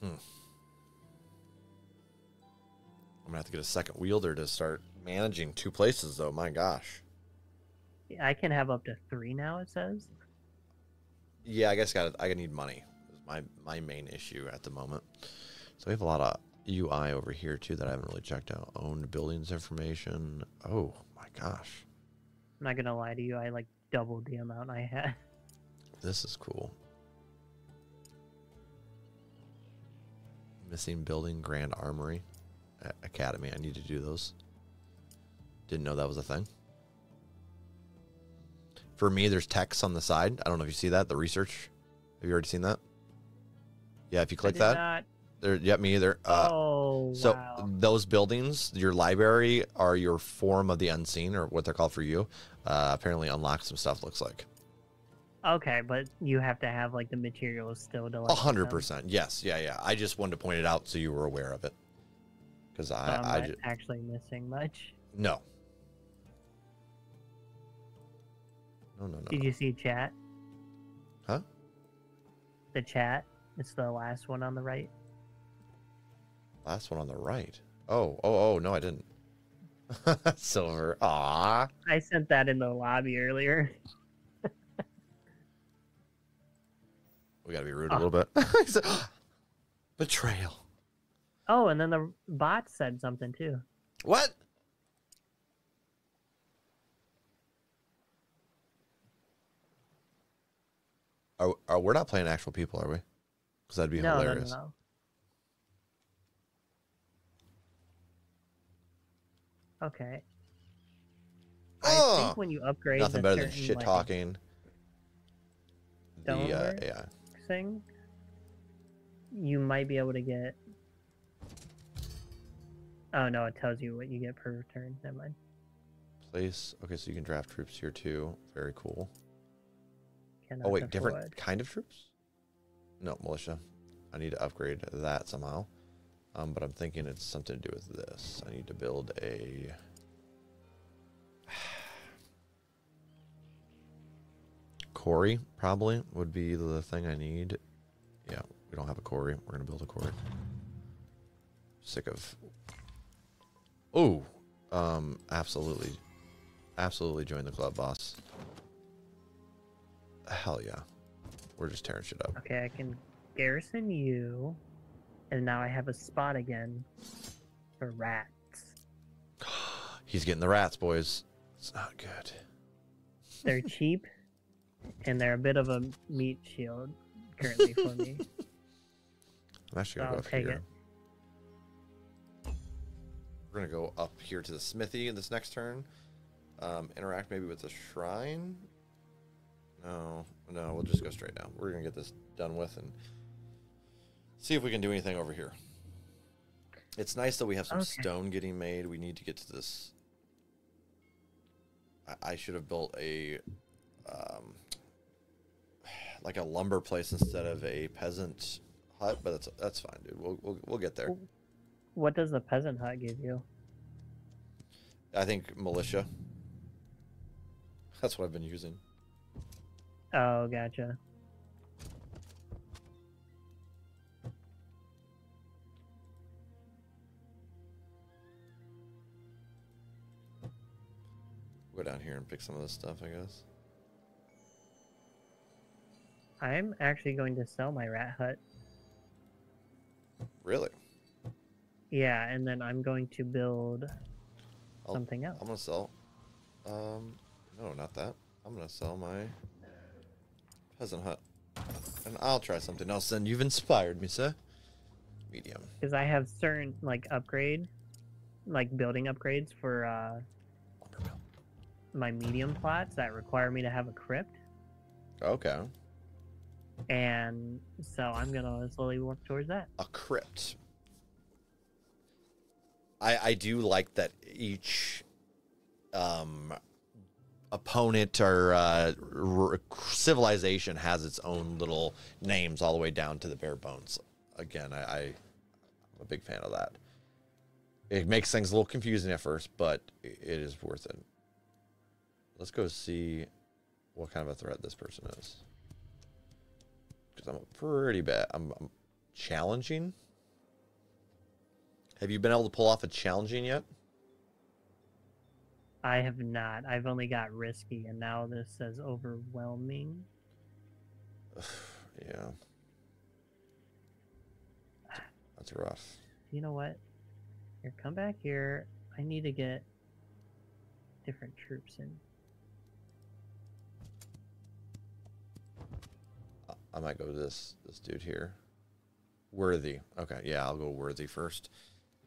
Hmm. I'm gonna have to get a second wielder to start managing two places, though. My gosh. I can have up to three now. It says. Yeah, I guess got I need money. Is my my main issue at the moment. So we have a lot of UI over here too that I haven't really checked out. Owned buildings information. Oh my gosh, I'm not gonna lie to you. I like doubled the amount I had. this is cool. Missing building, Grand Armory, Academy. I need to do those. Didn't know that was a thing. For me, there's text on the side. I don't know if you see that. The research. Have you already seen that? Yeah, if you I click did that. Not... There, yeah, me either. Uh, oh so wow. those buildings, your library, are your form of the unseen, or what they're called for you. Uh, apparently, unlock some stuff. Looks like Okay, but you have to have like the materials still to a hundred percent. Yes, yeah, yeah. I just wanted to point it out so you were aware of it. Because So I, I'm I not just actually missing much. no, no, no, no. Did you see chat? Huh? The chat. It's the last one on the right. Last one on the right. Oh, oh, oh. No, I didn't. Silver. Ah. I sent that in the lobby earlier. We gotta be rude a Ah. little bit. Betrayal. Oh, and then the bot said something too. What? Are, are we're not playing actual people, are we? Because that'd be no, no, no, hilarious. no. Okay. I Oh! think when you upgrade Nothing the better than certain, shit like, talking. The uh, yeah, thing, you might be able to get. Oh no, it tells you what you get per turn. Never mind. place. Okay, so you can draft troops here too. Very cool. Cannot Oh wait, different kind of troops? No, militia. I need to upgrade that somehow. Um, but I'm thinking it's something to do with this. I need to build a. Quarry probably would be the thing I need. Yeah, we don't have a quarry. We're gonna build a quarry. Sick of. Oh, um, absolutely, absolutely join the club, boss. Hell yeah, we're just tearing shit up. Okay, I can garrison you, and now I have a spot again for rats. He's getting the rats, boys. It's not good. They're cheap, and they're a bit of a meat shield currently for me. I'm actually gonna go I'll up here. it. We're gonna go up here to the smithy in this next turn. Um, interact maybe with the shrine. No, no, we'll just go straight down. We're gonna get this done with and see if we can do anything over here. It's nice that we have some Okay. stone getting made. We need to get to this. I, I should have built a, um, like a lumber place instead of a peasant hut, but that's that's fine, dude. We'll we'll, we'll get there. What does the peasant hut give you? I think militia. That's what I've been using. Oh, gotcha. Go down here and pick some of this stuff, I guess. I'm actually going to sell my rat hut. Really? Yeah, and then I'm going to build I'll- something else. I'm gonna sell. Um, no, not that. I'm gonna sell my peasant hut, and I'll try something else. And you've inspired me, sir. Medium. Because I have certain like upgrade, like building upgrades for uh, my medium plots that require me to have a crypt, Okay. and so I'm gonna slowly work towards that. a crypt. I I do like that each um opponent or uh, civilization has its own little names all the way down to the bare bones. Again, I, I I'm a big fan of that. It makes things a little confusing at first, but it is worth it. Let's go see what kind of a threat this person is. Because I'm pretty bad. I'm, I'm challenging. Have you been able to pull off a challenging yet? I have not. I've only got risky, and now this says overwhelming. yeah. That's rough. You know what? Here, come back here. I need to get different troops in. I- might go to this this dude here. Worthy. Okay, yeah, I'll go worthy first.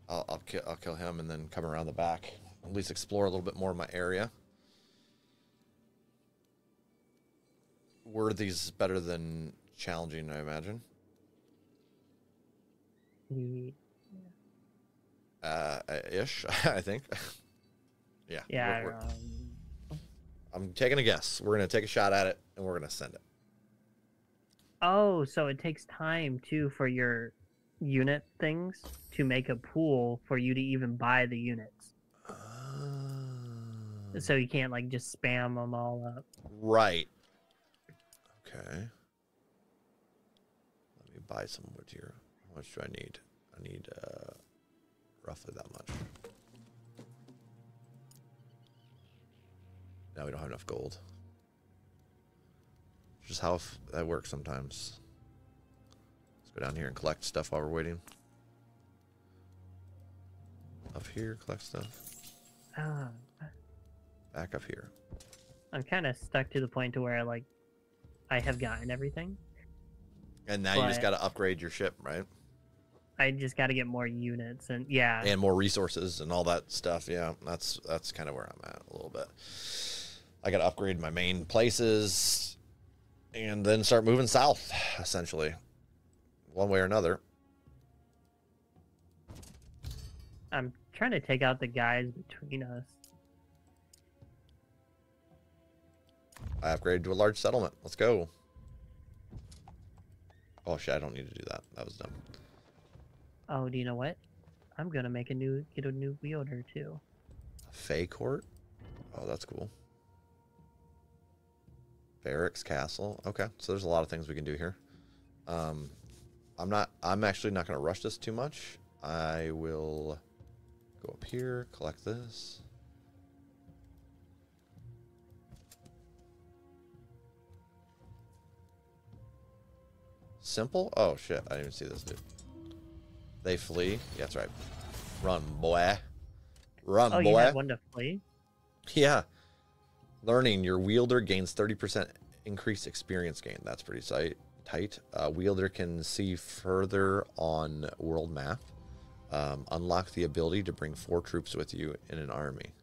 I'll I'll kill I'll kill him and then come around the back. At least explore a little bit more of my area. Worthy's better than challenging, I imagine. The Uh, ish, I think. yeah. yeah, we're- we're- um, I'm taking a guess. We're gonna take a shot at it, and we're gonna send it. Oh, so it takes time too for your unit things to make a pool for you to even buy the units. So you can't like just spam them all up. right. Okay. Let me buy some wood here. How much do I need? I need uh, roughly that much. Now we don't have enough gold. Just how f- that works sometimes. Let's go down here and collect stuff while we're waiting. Up here, collect stuff. Ah, Back up here. I'm kind of stuck to the point to where like I have gotten everything. And now you just got to upgrade your ship, right? I just got to get more units and yeah. And more resources and all that stuff. Yeah, that's that's kind of where I'm at a little bit. I got to upgrade my main places and then start moving south, essentially, one way or another. I'm trying to take out the guys between us. I upgraded to a large settlement. Let's go. Oh shit! I don't need to do that. That was dumb. Oh, do you know what? I'm gonna make a new get a new wielder too. Fey Court. Oh, that's cool. Barracks Castle. Okay, so there's a lot of things we can do here. Um, I'm not. I'm actually not going to rush this too much. I will go up here, collect this. Simple? Oh shit, I didn't even see this dude. They flee? Yeah, that's right. Run, boy. Run, Oh, boy. you had one to flee. Yeah. Learning your wielder gains 30% increased experience gain. That's pretty tight. Tight. Uh, wielder can see further on world map. Um, unlock the ability to bring four troops with you in an army.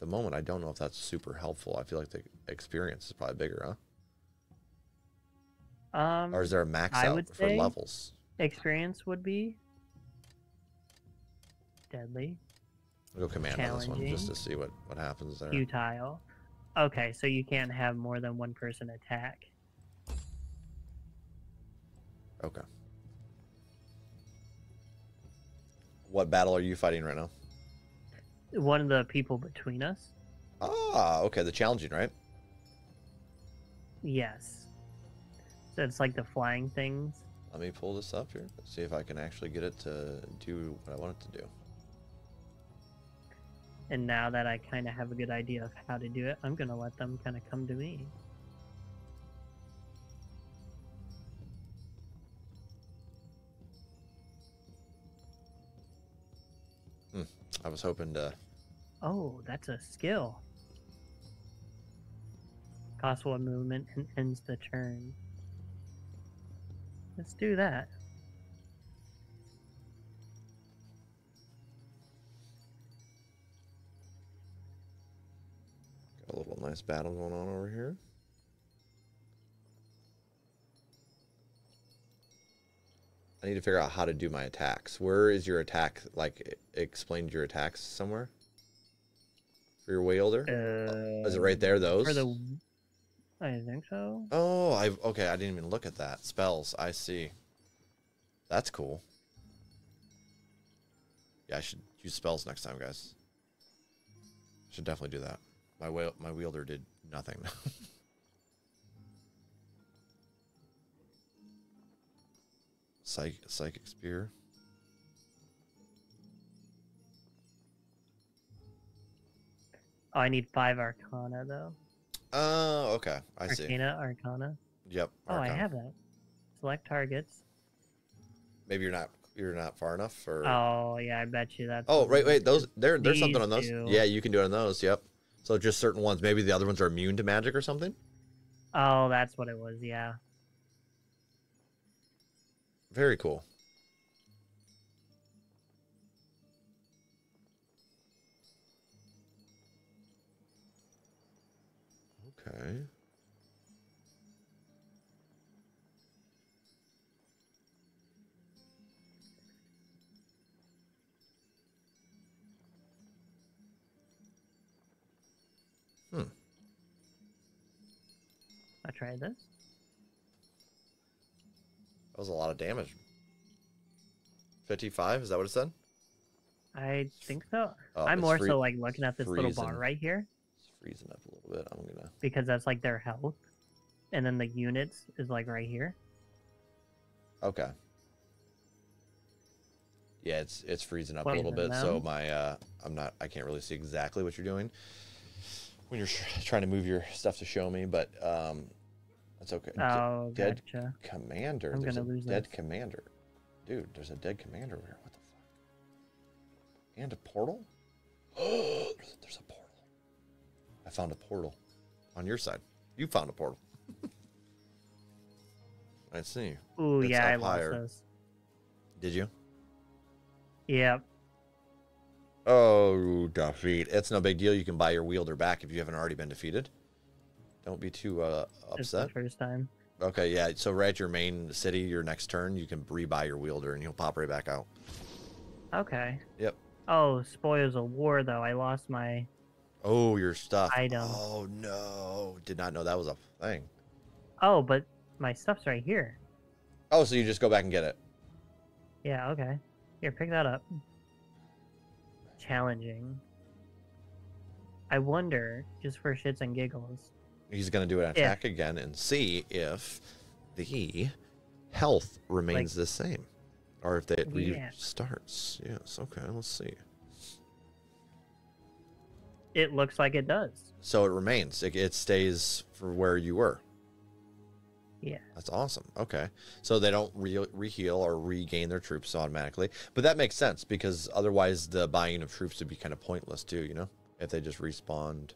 The moment, I don't know if that's super helpful. I feel like the experience is probably bigger, huh? Um, Or is there a max I out would for say- levels? experience would be deadly, I'll go command on this one just to see what, what happens there. futile. Okay, so you can't have more than one person attack. Okay. What battle are you fighting right now? One of the people between us. Ah, okay, the challenging, right? Yes. So it's like the flying things. Let me pull this up here. See if I can actually get it to do what I want it to do. And now that I kind of have a good idea of how to do it, I'm gonna let them kind of come to me. I was hoping to. Oh, that's a skill. Costs one movement and ends the turn. Let's do that. Got a little nice battle going on over here. I need to figure out how to do my attacks. Where is your attack? Like, explained your attacks somewhere? For your wielder? Uh, is it right there, those? For the, I think so. Oh, I okay. I didn't even look at that. Spells. I see. That's cool. Yeah, I should use spells next time, guys. Should definitely do that. My my wielder did nothing. Psych, psychic spear. Oh, I need five Arcana though. Oh, okay. I see. Arcana, Arcana. Yep. Oh, I have that. Select targets. Maybe you're not you're not far enough, or Oh yeah, I bet you that's. Oh, right, wait. Those there, there's something on those. Yeah, you can do it on those. Yep. So just certain ones. Maybe the other ones are immune to magic or something. Oh, that's what it was. Yeah. Very cool. Okay. Hmm. I tried this. That was a lot of damage. 55, is that what it said? I think so. Oh, I'm more free- so like looking at this little bar right here It's freezing up a little bit. I'm gonna. because that's like their health, and then the units is like right here. Okay. Yeah, it's it's freezing up a little bit, so them. my uh, I'm not I can't really see exactly what you're doing when you're tr- trying to move your stuff to show me, but um, that's okay. Oh, dead gotcha. commander. I'm there's gonna a dead this. commander, dude. There's a dead commander over here. What the fuck? And a portal? there's, there's a portal. I found a portal on your side. You found a portal. I see. It's yeah, I up lost those. Did you? Yep. Oh, defeat. It's no big deal. You can buy your wielder back if you haven't already been defeated. Don't be too uh, It's the upset. first time. Okay, yeah. So right at your main city, your next turn, you can rebuy your wielder and he'll pop right back out. Okay. Yep. Oh, spoils of war though. I lost my. Oh, your stuff. Item. Oh no, did not know that was a thing. Oh, but my stuff's right here. Oh, so you just go back and get it. Yeah. Okay. Here, pick that up. Challenging. I wonder, just for shits and giggles. He's gonna do an Yeah. attack again and see if the health remains the same, or if it Yeah. restarts. Yes. Okay. Let's see. it looks like it does. So it remains. It, it stays for where you were. Yeah. That's awesome. Okay. So they don't re- reheal or regain their troops automatically. But that makes sense because otherwise the buying of troops would be kind of pointless too, you know? If they just respawned.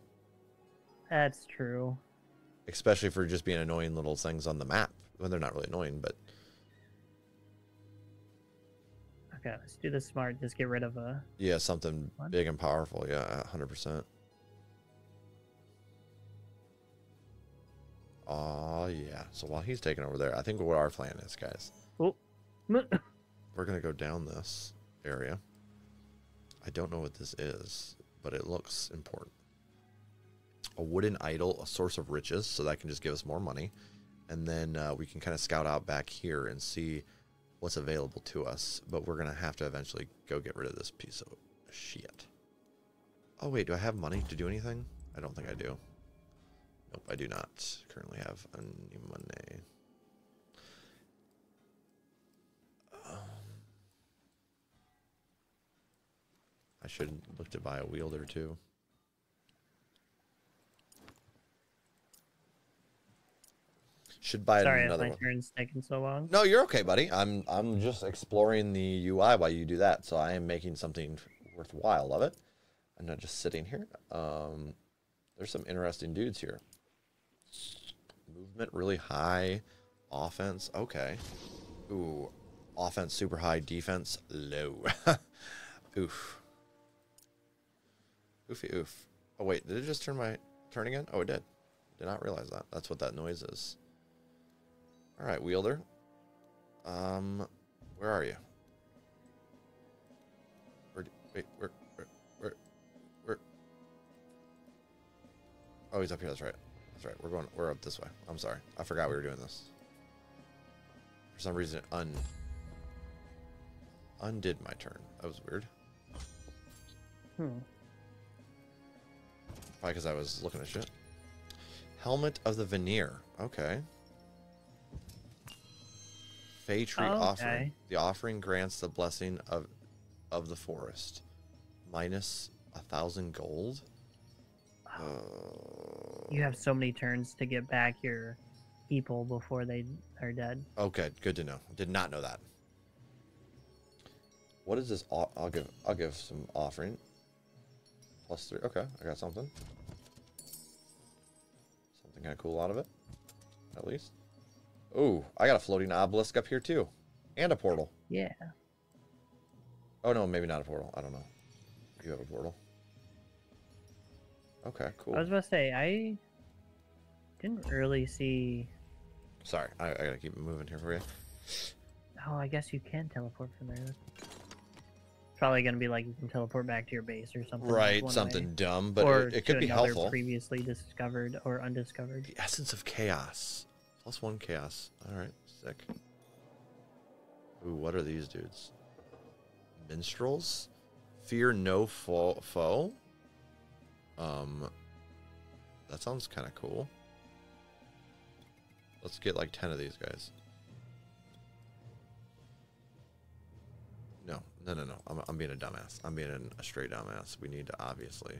That's true. Especially for just being annoying little things on the map. Well, they're not really annoying, but Okay, let's do this smart. Just get rid of a. yeah, something What? big and powerful. Yeah, 100%. Oh, yeah. So while he's taking over there, I think what our plan is, guys. Oh, We're going to go down this area. I don't know what this is, but it looks important. A wooden idol, a source of riches, so that can just give us more money. And then uh, we can kind of scout out back here and see what's available to us. But we're going to have to eventually go get rid of this piece of shit. Oh, wait, do I have money to do anything? I don't think I do. Nope, I do not currently have any money. I should look to buy a wielder too. Should buy sorry, if another my one. turn's taking so long. No, you're okay, buddy. I'm I'm just exploring the UI while you do that. So I am making something worthwhile of it. I'm not just sitting here. Um, there's some interesting dudes here. Movement really high, offense okay. Ooh, offense super high, defense low. oof. Oofy oof. Oh wait, did it just turn my turn again? Oh, it did. Did not realize that. That's what that noise is. All right, wielder. Um, where are you? Where? Wait, where? Where? Where? Where? Oh, he's up here. That's right. That's right. We're going. We're up this way. I'm sorry. I forgot we were doing this. For some reason, it un undid my turn. That was weird. Hmm. Probably because I was looking at shit. Helmet of the Veneer. Okay. Fey tree Oh, offering. The offering grants the blessing of of the forest. Minus a thousand gold. Uh, You have so many turns to get back your people before they are dead. okay, good to know. Did not know that. What is this? I'll give. I'll give some offering. Plus three. Okay, I got something. Something kind of cool out of it, at least. Ooh, I got a floating obelisk up here too, and a portal. Yeah. Oh no, maybe not a portal. I don't know. You have a portal. Okay, cool. I was about to say I didn't really see. Sorry, I, I gotta keep moving here for you. Oh, I guess you can teleport from there. Probably gonna be like you can teleport back to your base or something. Right, one something way. dumb, but or it, it could be helpful. Previously discovered or undiscovered. The essence of chaos. Plus one chaos. Alright, sick. Ooh, what are these dudes? Minstrels? Fear no fo- foe? Um, that sounds kind of cool. Let's get like 10 of these guys. No, no, no, no. I'm, I'm being a dumbass. I'm being an, a straight dumbass. We need to obviously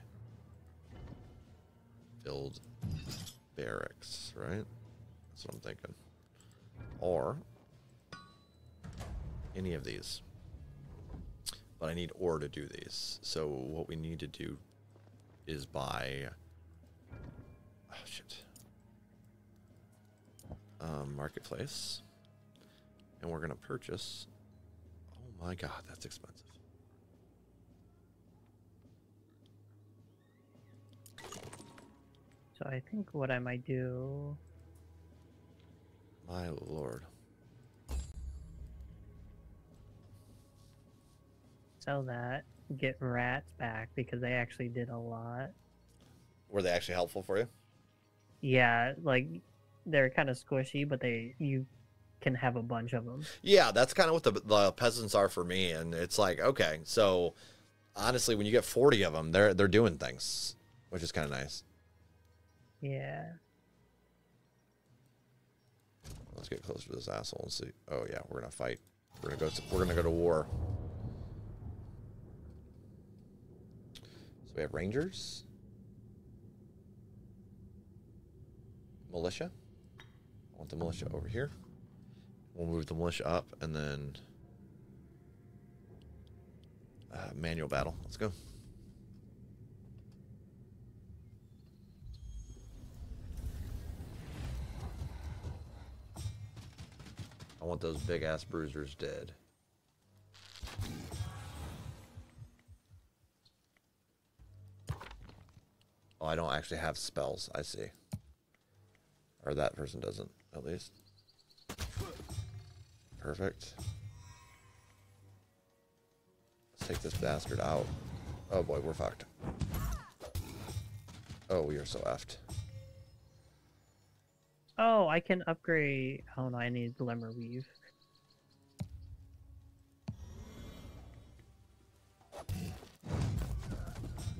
build barracks, right? That's what I'm thinking. Or any of these. But I need ore to do these. So what we need to do is buy oh shit. Um, marketplace. And we're gonna purchase Oh my god, that's expensive. So I think what I might do. My lord. Sell that. Get rats back because they actually did a lot. Were they actually helpful for you? Yeah, like they're kind of squishy, but they you can have a bunch of them. Yeah, that's kind of what the, the peasants are for me, and it's like okay, so honestly, when you get forty of them, they're they're doing things, which is kind of nice. Yeah. Let's get closer to this asshole and see. Oh yeah, we're gonna fight. We're gonna go. To, we're gonna go to war. So we have rangers, militia. I want the militia over here. We'll move the militia up, and then uh, manual battle. Let's go. I want those big ass bruisers dead. Oh, I don't actually have spells. I see. Or that person doesn't, at least. Perfect. Let's take this bastard out. Oh boy, we're fucked. Oh, we are so effed. Oh, I can upgrade. Oh no, I need Glimmer Weave.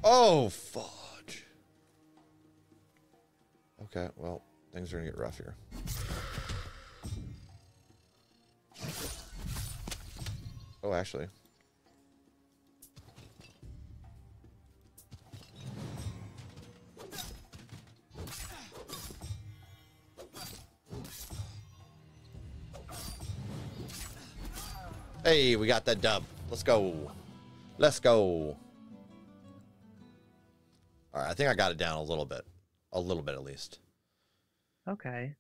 Oh, fudge. Okay, well, things are gonna get rough here. Oh, actually. Hey, we got that dub. Let's go. Let's go. All right, I think I got it down a little bit. A little bit at least. Okay.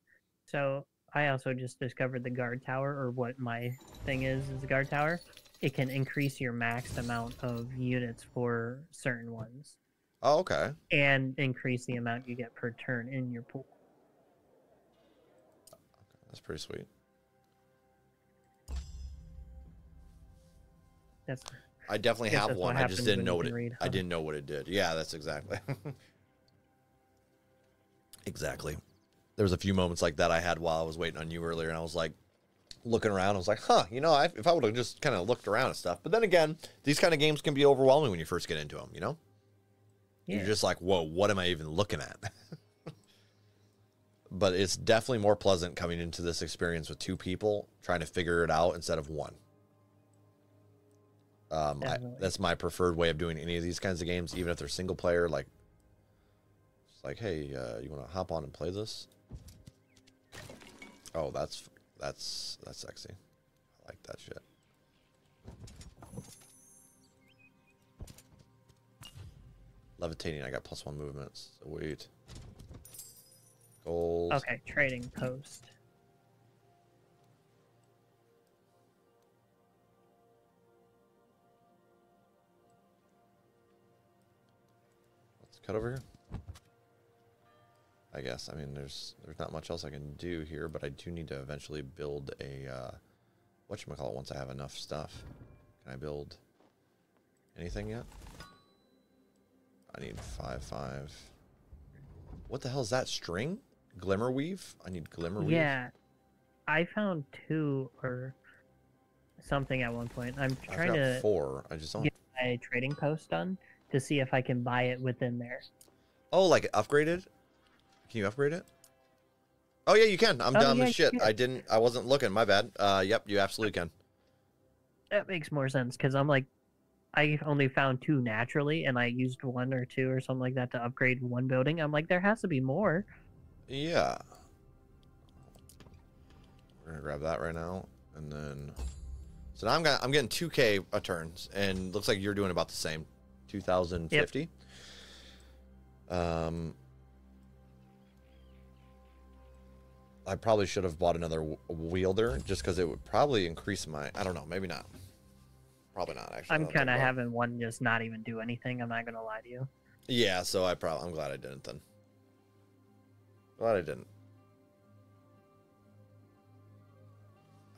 So I also just discovered the guard tower, or what my thing is, is the guard tower. It can increase your maxed amount of units for certain ones, Oh, okay. and increase the amount you get per turn in your pool. That's pretty sweet. That's I definitely Guess have one. I just didn't know what it. read, I didn't know what it did. Yeah, that's exactly. exactly. There was a few moments like that I had while I was waiting on you earlier, and I was like looking around. I was like, huh, you know, I, if I would have just kind of looked around and stuff. But then again, these kind of games can be overwhelming when you first get into them. You know, yeah. you're just like, whoa, what am I even looking at? but it's definitely more pleasant coming into this experience with two people trying to figure it out instead of one. Um, I, that's my preferred way of doing any of these kinds of games, even if they're single player. Like, it's like, hey, uh, you want to hop on and play this? Oh, that's that's that's sexy. I like that shit. Levitating, I got plus one movements. So wait. Gold. Okay, trading post. Cut over here. I guess. I mean, there's there's not much else I can do here, but I do need to eventually build a uh, whatchamacallit once I have enough stuff. Can I build anything yet? I need five five. What the hell is that string? Glimmer weave? I need glimmer weave. Yeah, I found two or something at one point. I'm I've trying got to four. I just don't. get my trading post done to see if I can buy it within there. Oh, like upgraded? Can you upgrade it? Oh yeah, you can. I'm Oh, dumb yeah, as shit. I didn't. I wasn't looking. My bad. Uh, yep, you absolutely can. That makes more sense because I'm like, I only found two naturally, and I used one or two or something like that to upgrade one building. I'm like, there has to be more. Yeah. We're gonna grab that right now, and then. So now I'm gonna, I'm getting 2k a turns, and looks like you're doing about the same, 2,050. Um. I probably should have bought another wielder just because it would probably increase my. I don't know. Maybe not. Probably not. Actually, I'm now that I kind of think about it. having one just not even do anything. I'm not gonna lie to you. Yeah, so I probably I'm glad I didn't then. Glad I didn't.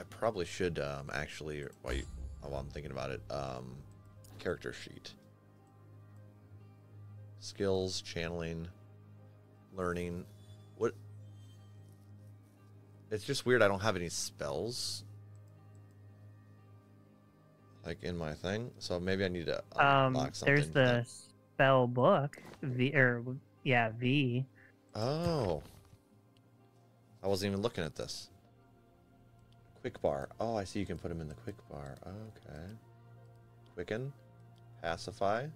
I probably should um actually while, you, while I'm thinking about it, um character sheet. Skills, channeling, learning. What It's just weird I don't have any spells like in my thing. So maybe I need to Um, unlock something. there's the spell book V or yeah V. Oh. I wasn't even looking at this. Quick bar. Oh, I see you can put them in the quick bar. Okay. Quicken, pacify,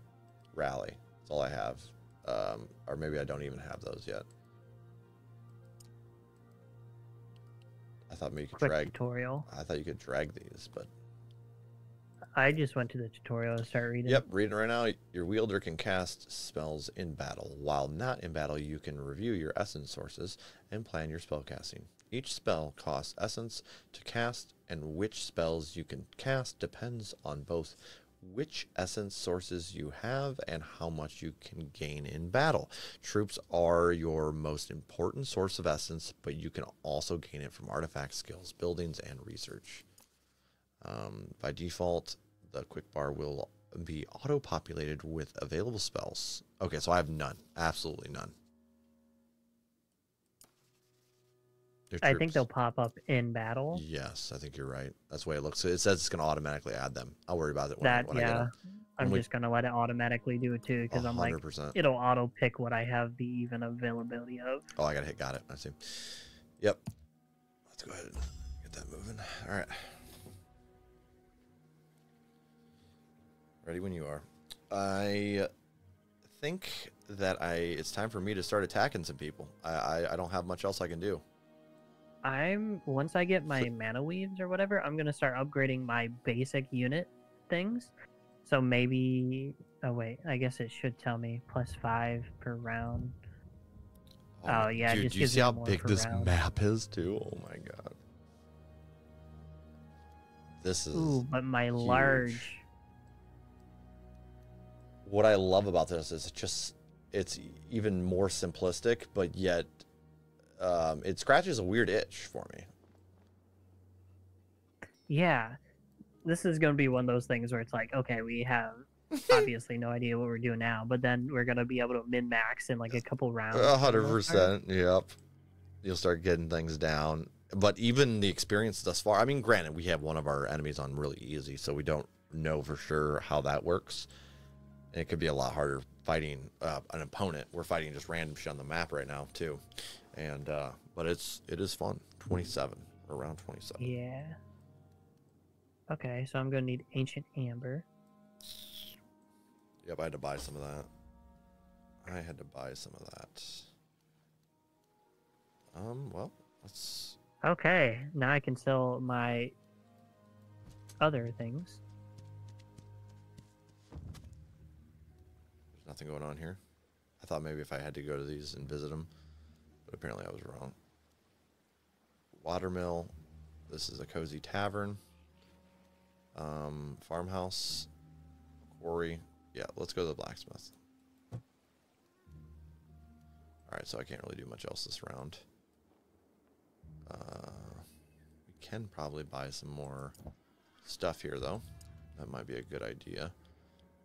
rally. That's all I have. Um, or maybe I don't even have those yet. I thought maybe you could quick drag. tutorial. I thought you could drag these, but I just went to the tutorial to start reading. Yep, reading right now. Your wielder can cast spells in battle. While not in battle, you can review your essence sources and plan your spell casting. Each spell costs essence to cast, and which spells you can cast depends on both which essence sources you have and how much you can gain in battle. Troops are your most important source of essence, but you can also gain it from artifact skills, buildings, and research. Um, by default, the quick bar will be auto populated with available spells. Okay, so I have none. Absolutely none. I think they'll pop up in battle. Yes, I think you're right. That's the way it looks. It says it's going to automatically add them. I'll worry about it when, that I, when I get yeah. them. I'm we- just gonna let it automatically do it too because I'm like it'll auto pick what I have the even availability of. Oh, I got to hit got it. I see. Yep. Let's go ahead and get that moving. All right. Ready when you are. I think that I it's time for me to start attacking some people. I I, I don't have much else I can do. I'm once I get my mana weaves or whatever, I'm gonna start upgrading my basic unit things. So maybe oh wait, I guess it should tell me plus five per round. Oh, my- yeah, dude, you see how big this round. map is too? Oh my god. This is Ooh, but my huge. large what I love about this is it just it's even more simplistic, but yet um, it scratches a weird itch for me. Yeah. This is gonna be one of those things where it's like, okay, we have obviously no idea what we're doing now, but then we're gonna be able to min max in like a couple rounds. A hundred percent. Yep. You'll start getting things down. But even the experience thus far, I mean, granted, we have one of our enemies on really easy, so we don't know for sure how that works. And it could be a lot harder fighting uh, an opponent. We're fighting just random shit on the map right now too, and uh, but it's it is fun. Twenty seven, around twenty seven. Yeah. Okay, so I'm gonna need ancient amber. Yep, I had to buy some of that. I had to buy some of that. Um, well, let's. Okay, now I can sell my other things. There's nothing going on here. I thought maybe if I had to go to these and visit them, but apparently I was wrong. Watermill. This is a cozy tavern. Um, farmhouse. Quarry. Yeah, let's go to the blacksmith. All right, so I can't really do much else this round. Uh, we can probably buy some more stuff here, though. That might be a good idea.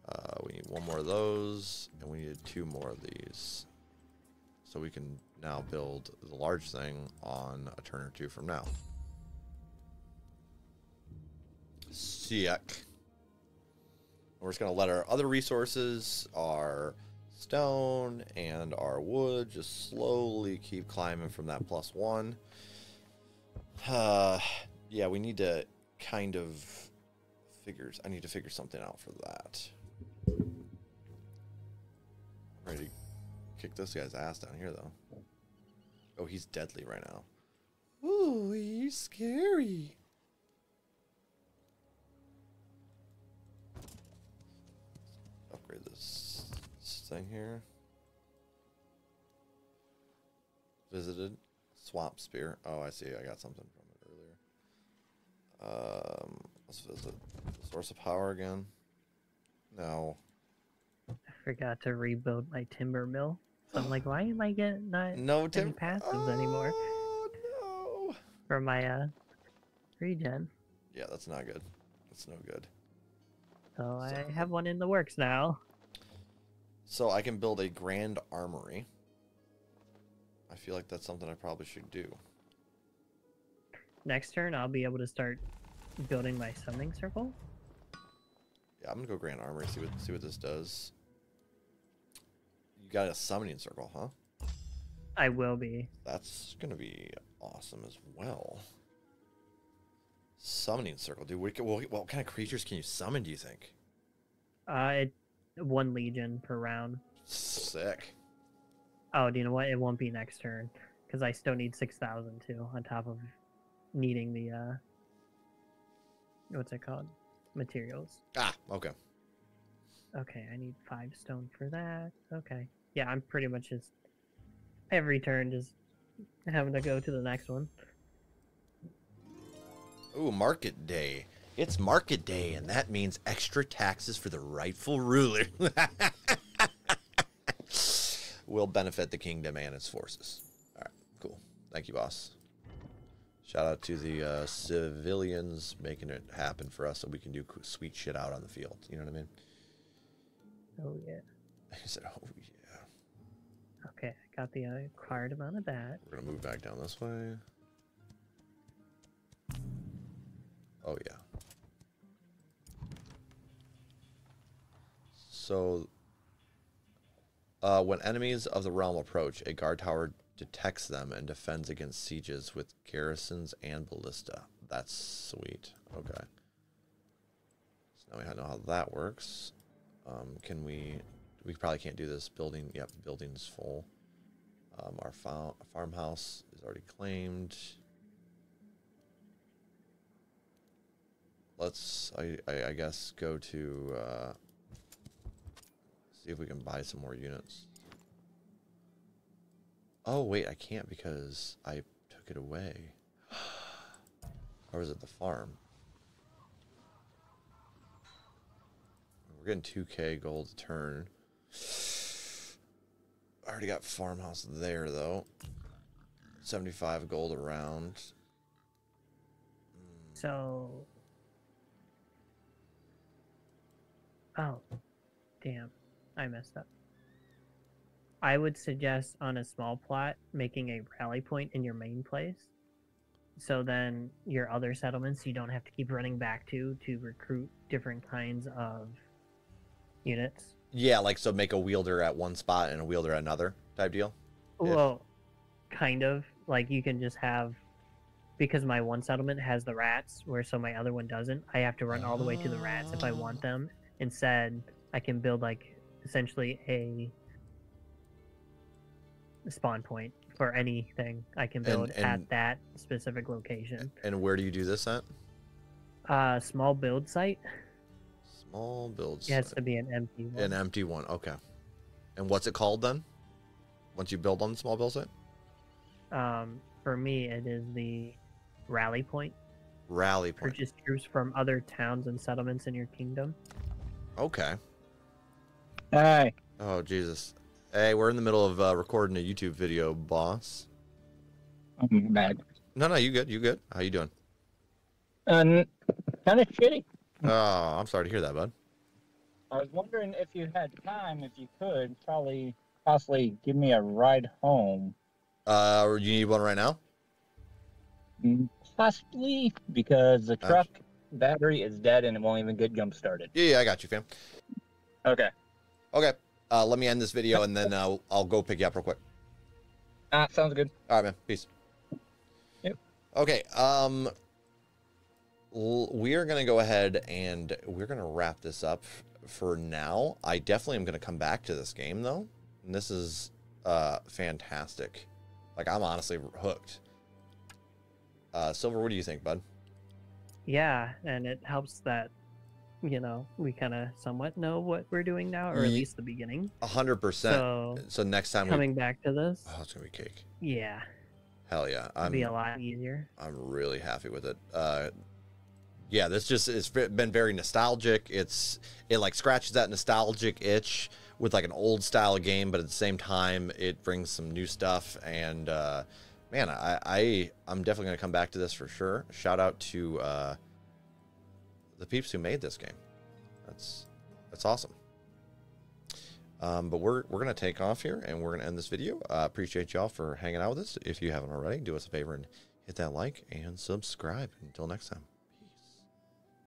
Uh, we need one more of those, and we need two more of these. So we can now build the large thing on a turn or two from now. Siak. We're just going to let our other resources, our stone and our wood, just slowly keep climbing from that plus one. Uh, yeah, we need to kind of figures. I need to figure something out for that. Ready kick this guy's ass down here, though. Oh, he's deadly right now. Ooh, he's scary. Upgrade this thing here. Visited swamp spear. Oh, I see. I got something from it earlier. Um, let's visit the source of power again. No. I forgot to rebuild my timber mill. So I'm like, why am I getting not No any Tim. passives anymore Oh, no. for my uh regen? Yeah, that's not good. That's no good. So I have one in the works now. So I can build a grand armory. I feel like that's something I probably should do. Next turn, I'll be able to start building my summoning circle. Yeah, I'm gonna go grand armory. See what see what this does. You got a summoning circle, huh? I will be. That's gonna be awesome as well. Summoning circle, dude. What, what, what kind of creatures can you summon? Do you think? Uh, it, one legion per round. Sick. Oh, do you know what? It won't be next turn because I still need six thousand too on top of needing the uh what's it called? Materials. Ah, okay. Okay, I need five stone for that. Okay. Yeah, I'm pretty much just every turn just having to go to the next one. Ooh, market day. It's market day, and that means extra taxes for the rightful ruler. Will benefit the kingdom and its forces. All right, cool. Thank you, boss. Shout out to the uh, civilians making it happen for us so we can do sweet shit out on the field. You know what I mean? Oh yeah. He said, oh, yeah. Okay, I got the uh, required amount of that. We're going to move back down this way. Oh, yeah. So, uh, when enemies of the realm approach, a guard tower detects them and defends against sieges with garrisons and ballista. That's sweet. Okay. So now we know how that works. Um, can we? We probably can't do this building. Yep, building's full. Um, our fa- farmhouse is already claimed. Let's, I, I, I guess, go to uh, see if we can buy some more units. Oh wait, I can't because I took it away. or was it the farm? We're getting 2k gold a turn. I already got farmhouse there though. 75 gold around. So Oh. Damn. I messed up. I would suggest on a small plot making a rally point in your main place. So then your other settlements you don't have to keep running back to to recruit different kinds of units. Yeah, like so make a wielder at one spot and a wielder at another type deal. If- Well, kind of. Like you can just have because my one settlement has the rats, where so my other one doesn't. I have to run all the way to the rats if I want them. Instead, I can build like essentially a spawn point for anything I can build and- at that specific location. And where do you do this at? Uh, small build site. Small builds. It has to be an empty one. An empty one. Okay. And what's it called then? Once you build on the small build site? Um, for me, it is the rally point. Rally point. Purchase troops from other towns and settlements in your kingdom. Okay. Hey. Oh Jesus. Hey, we're in the middle of uh, recording a YouTube video, boss. I'm bad. No, no, you good? You good? How you doing? Um, kind of shitty. Oh, I'm sorry to hear that, bud. I was wondering if you had time, if you could, probably possibly give me a ride home. Uh, you need one right now? Mm, Possibly because the truck battery is dead and it won't even get jump started. Yeah, yeah, I got you, fam. Okay. Okay. Uh, let me end this video and then uh, I'll go pick you up real quick. Ah, sounds good. All right, man. Peace. Yep. Okay. Um, we are gonna go ahead and we're gonna wrap this up for now. I definitely am gonna come back to this game though, and this is uh fantastic. Like I'm honestly hooked. Uh, Silver, what do you think, bud? Yeah, and it helps that you know we kind of somewhat know what we're doing now, or at least the beginning. A hundred percent. So So next time we, coming back to this, oh, it's gonna be cake. yeah, Hell yeah! it'll I'm be a lot easier. I'm really happy with it. Uh, yeah, this just it's been very nostalgic. It's it like scratches that nostalgic itch with like an old style game, but at the same time it brings some new stuff. And uh, man, I, I I'm definitely gonna come back to this for sure. Shout out to uh, the peeps who made this game. That's that's awesome. Um, but we're we're gonna take off here and we're gonna end this video. Uh, appreciate y'all for hanging out with us. If you haven't already, do us a favor and hit that like and subscribe. Until next time.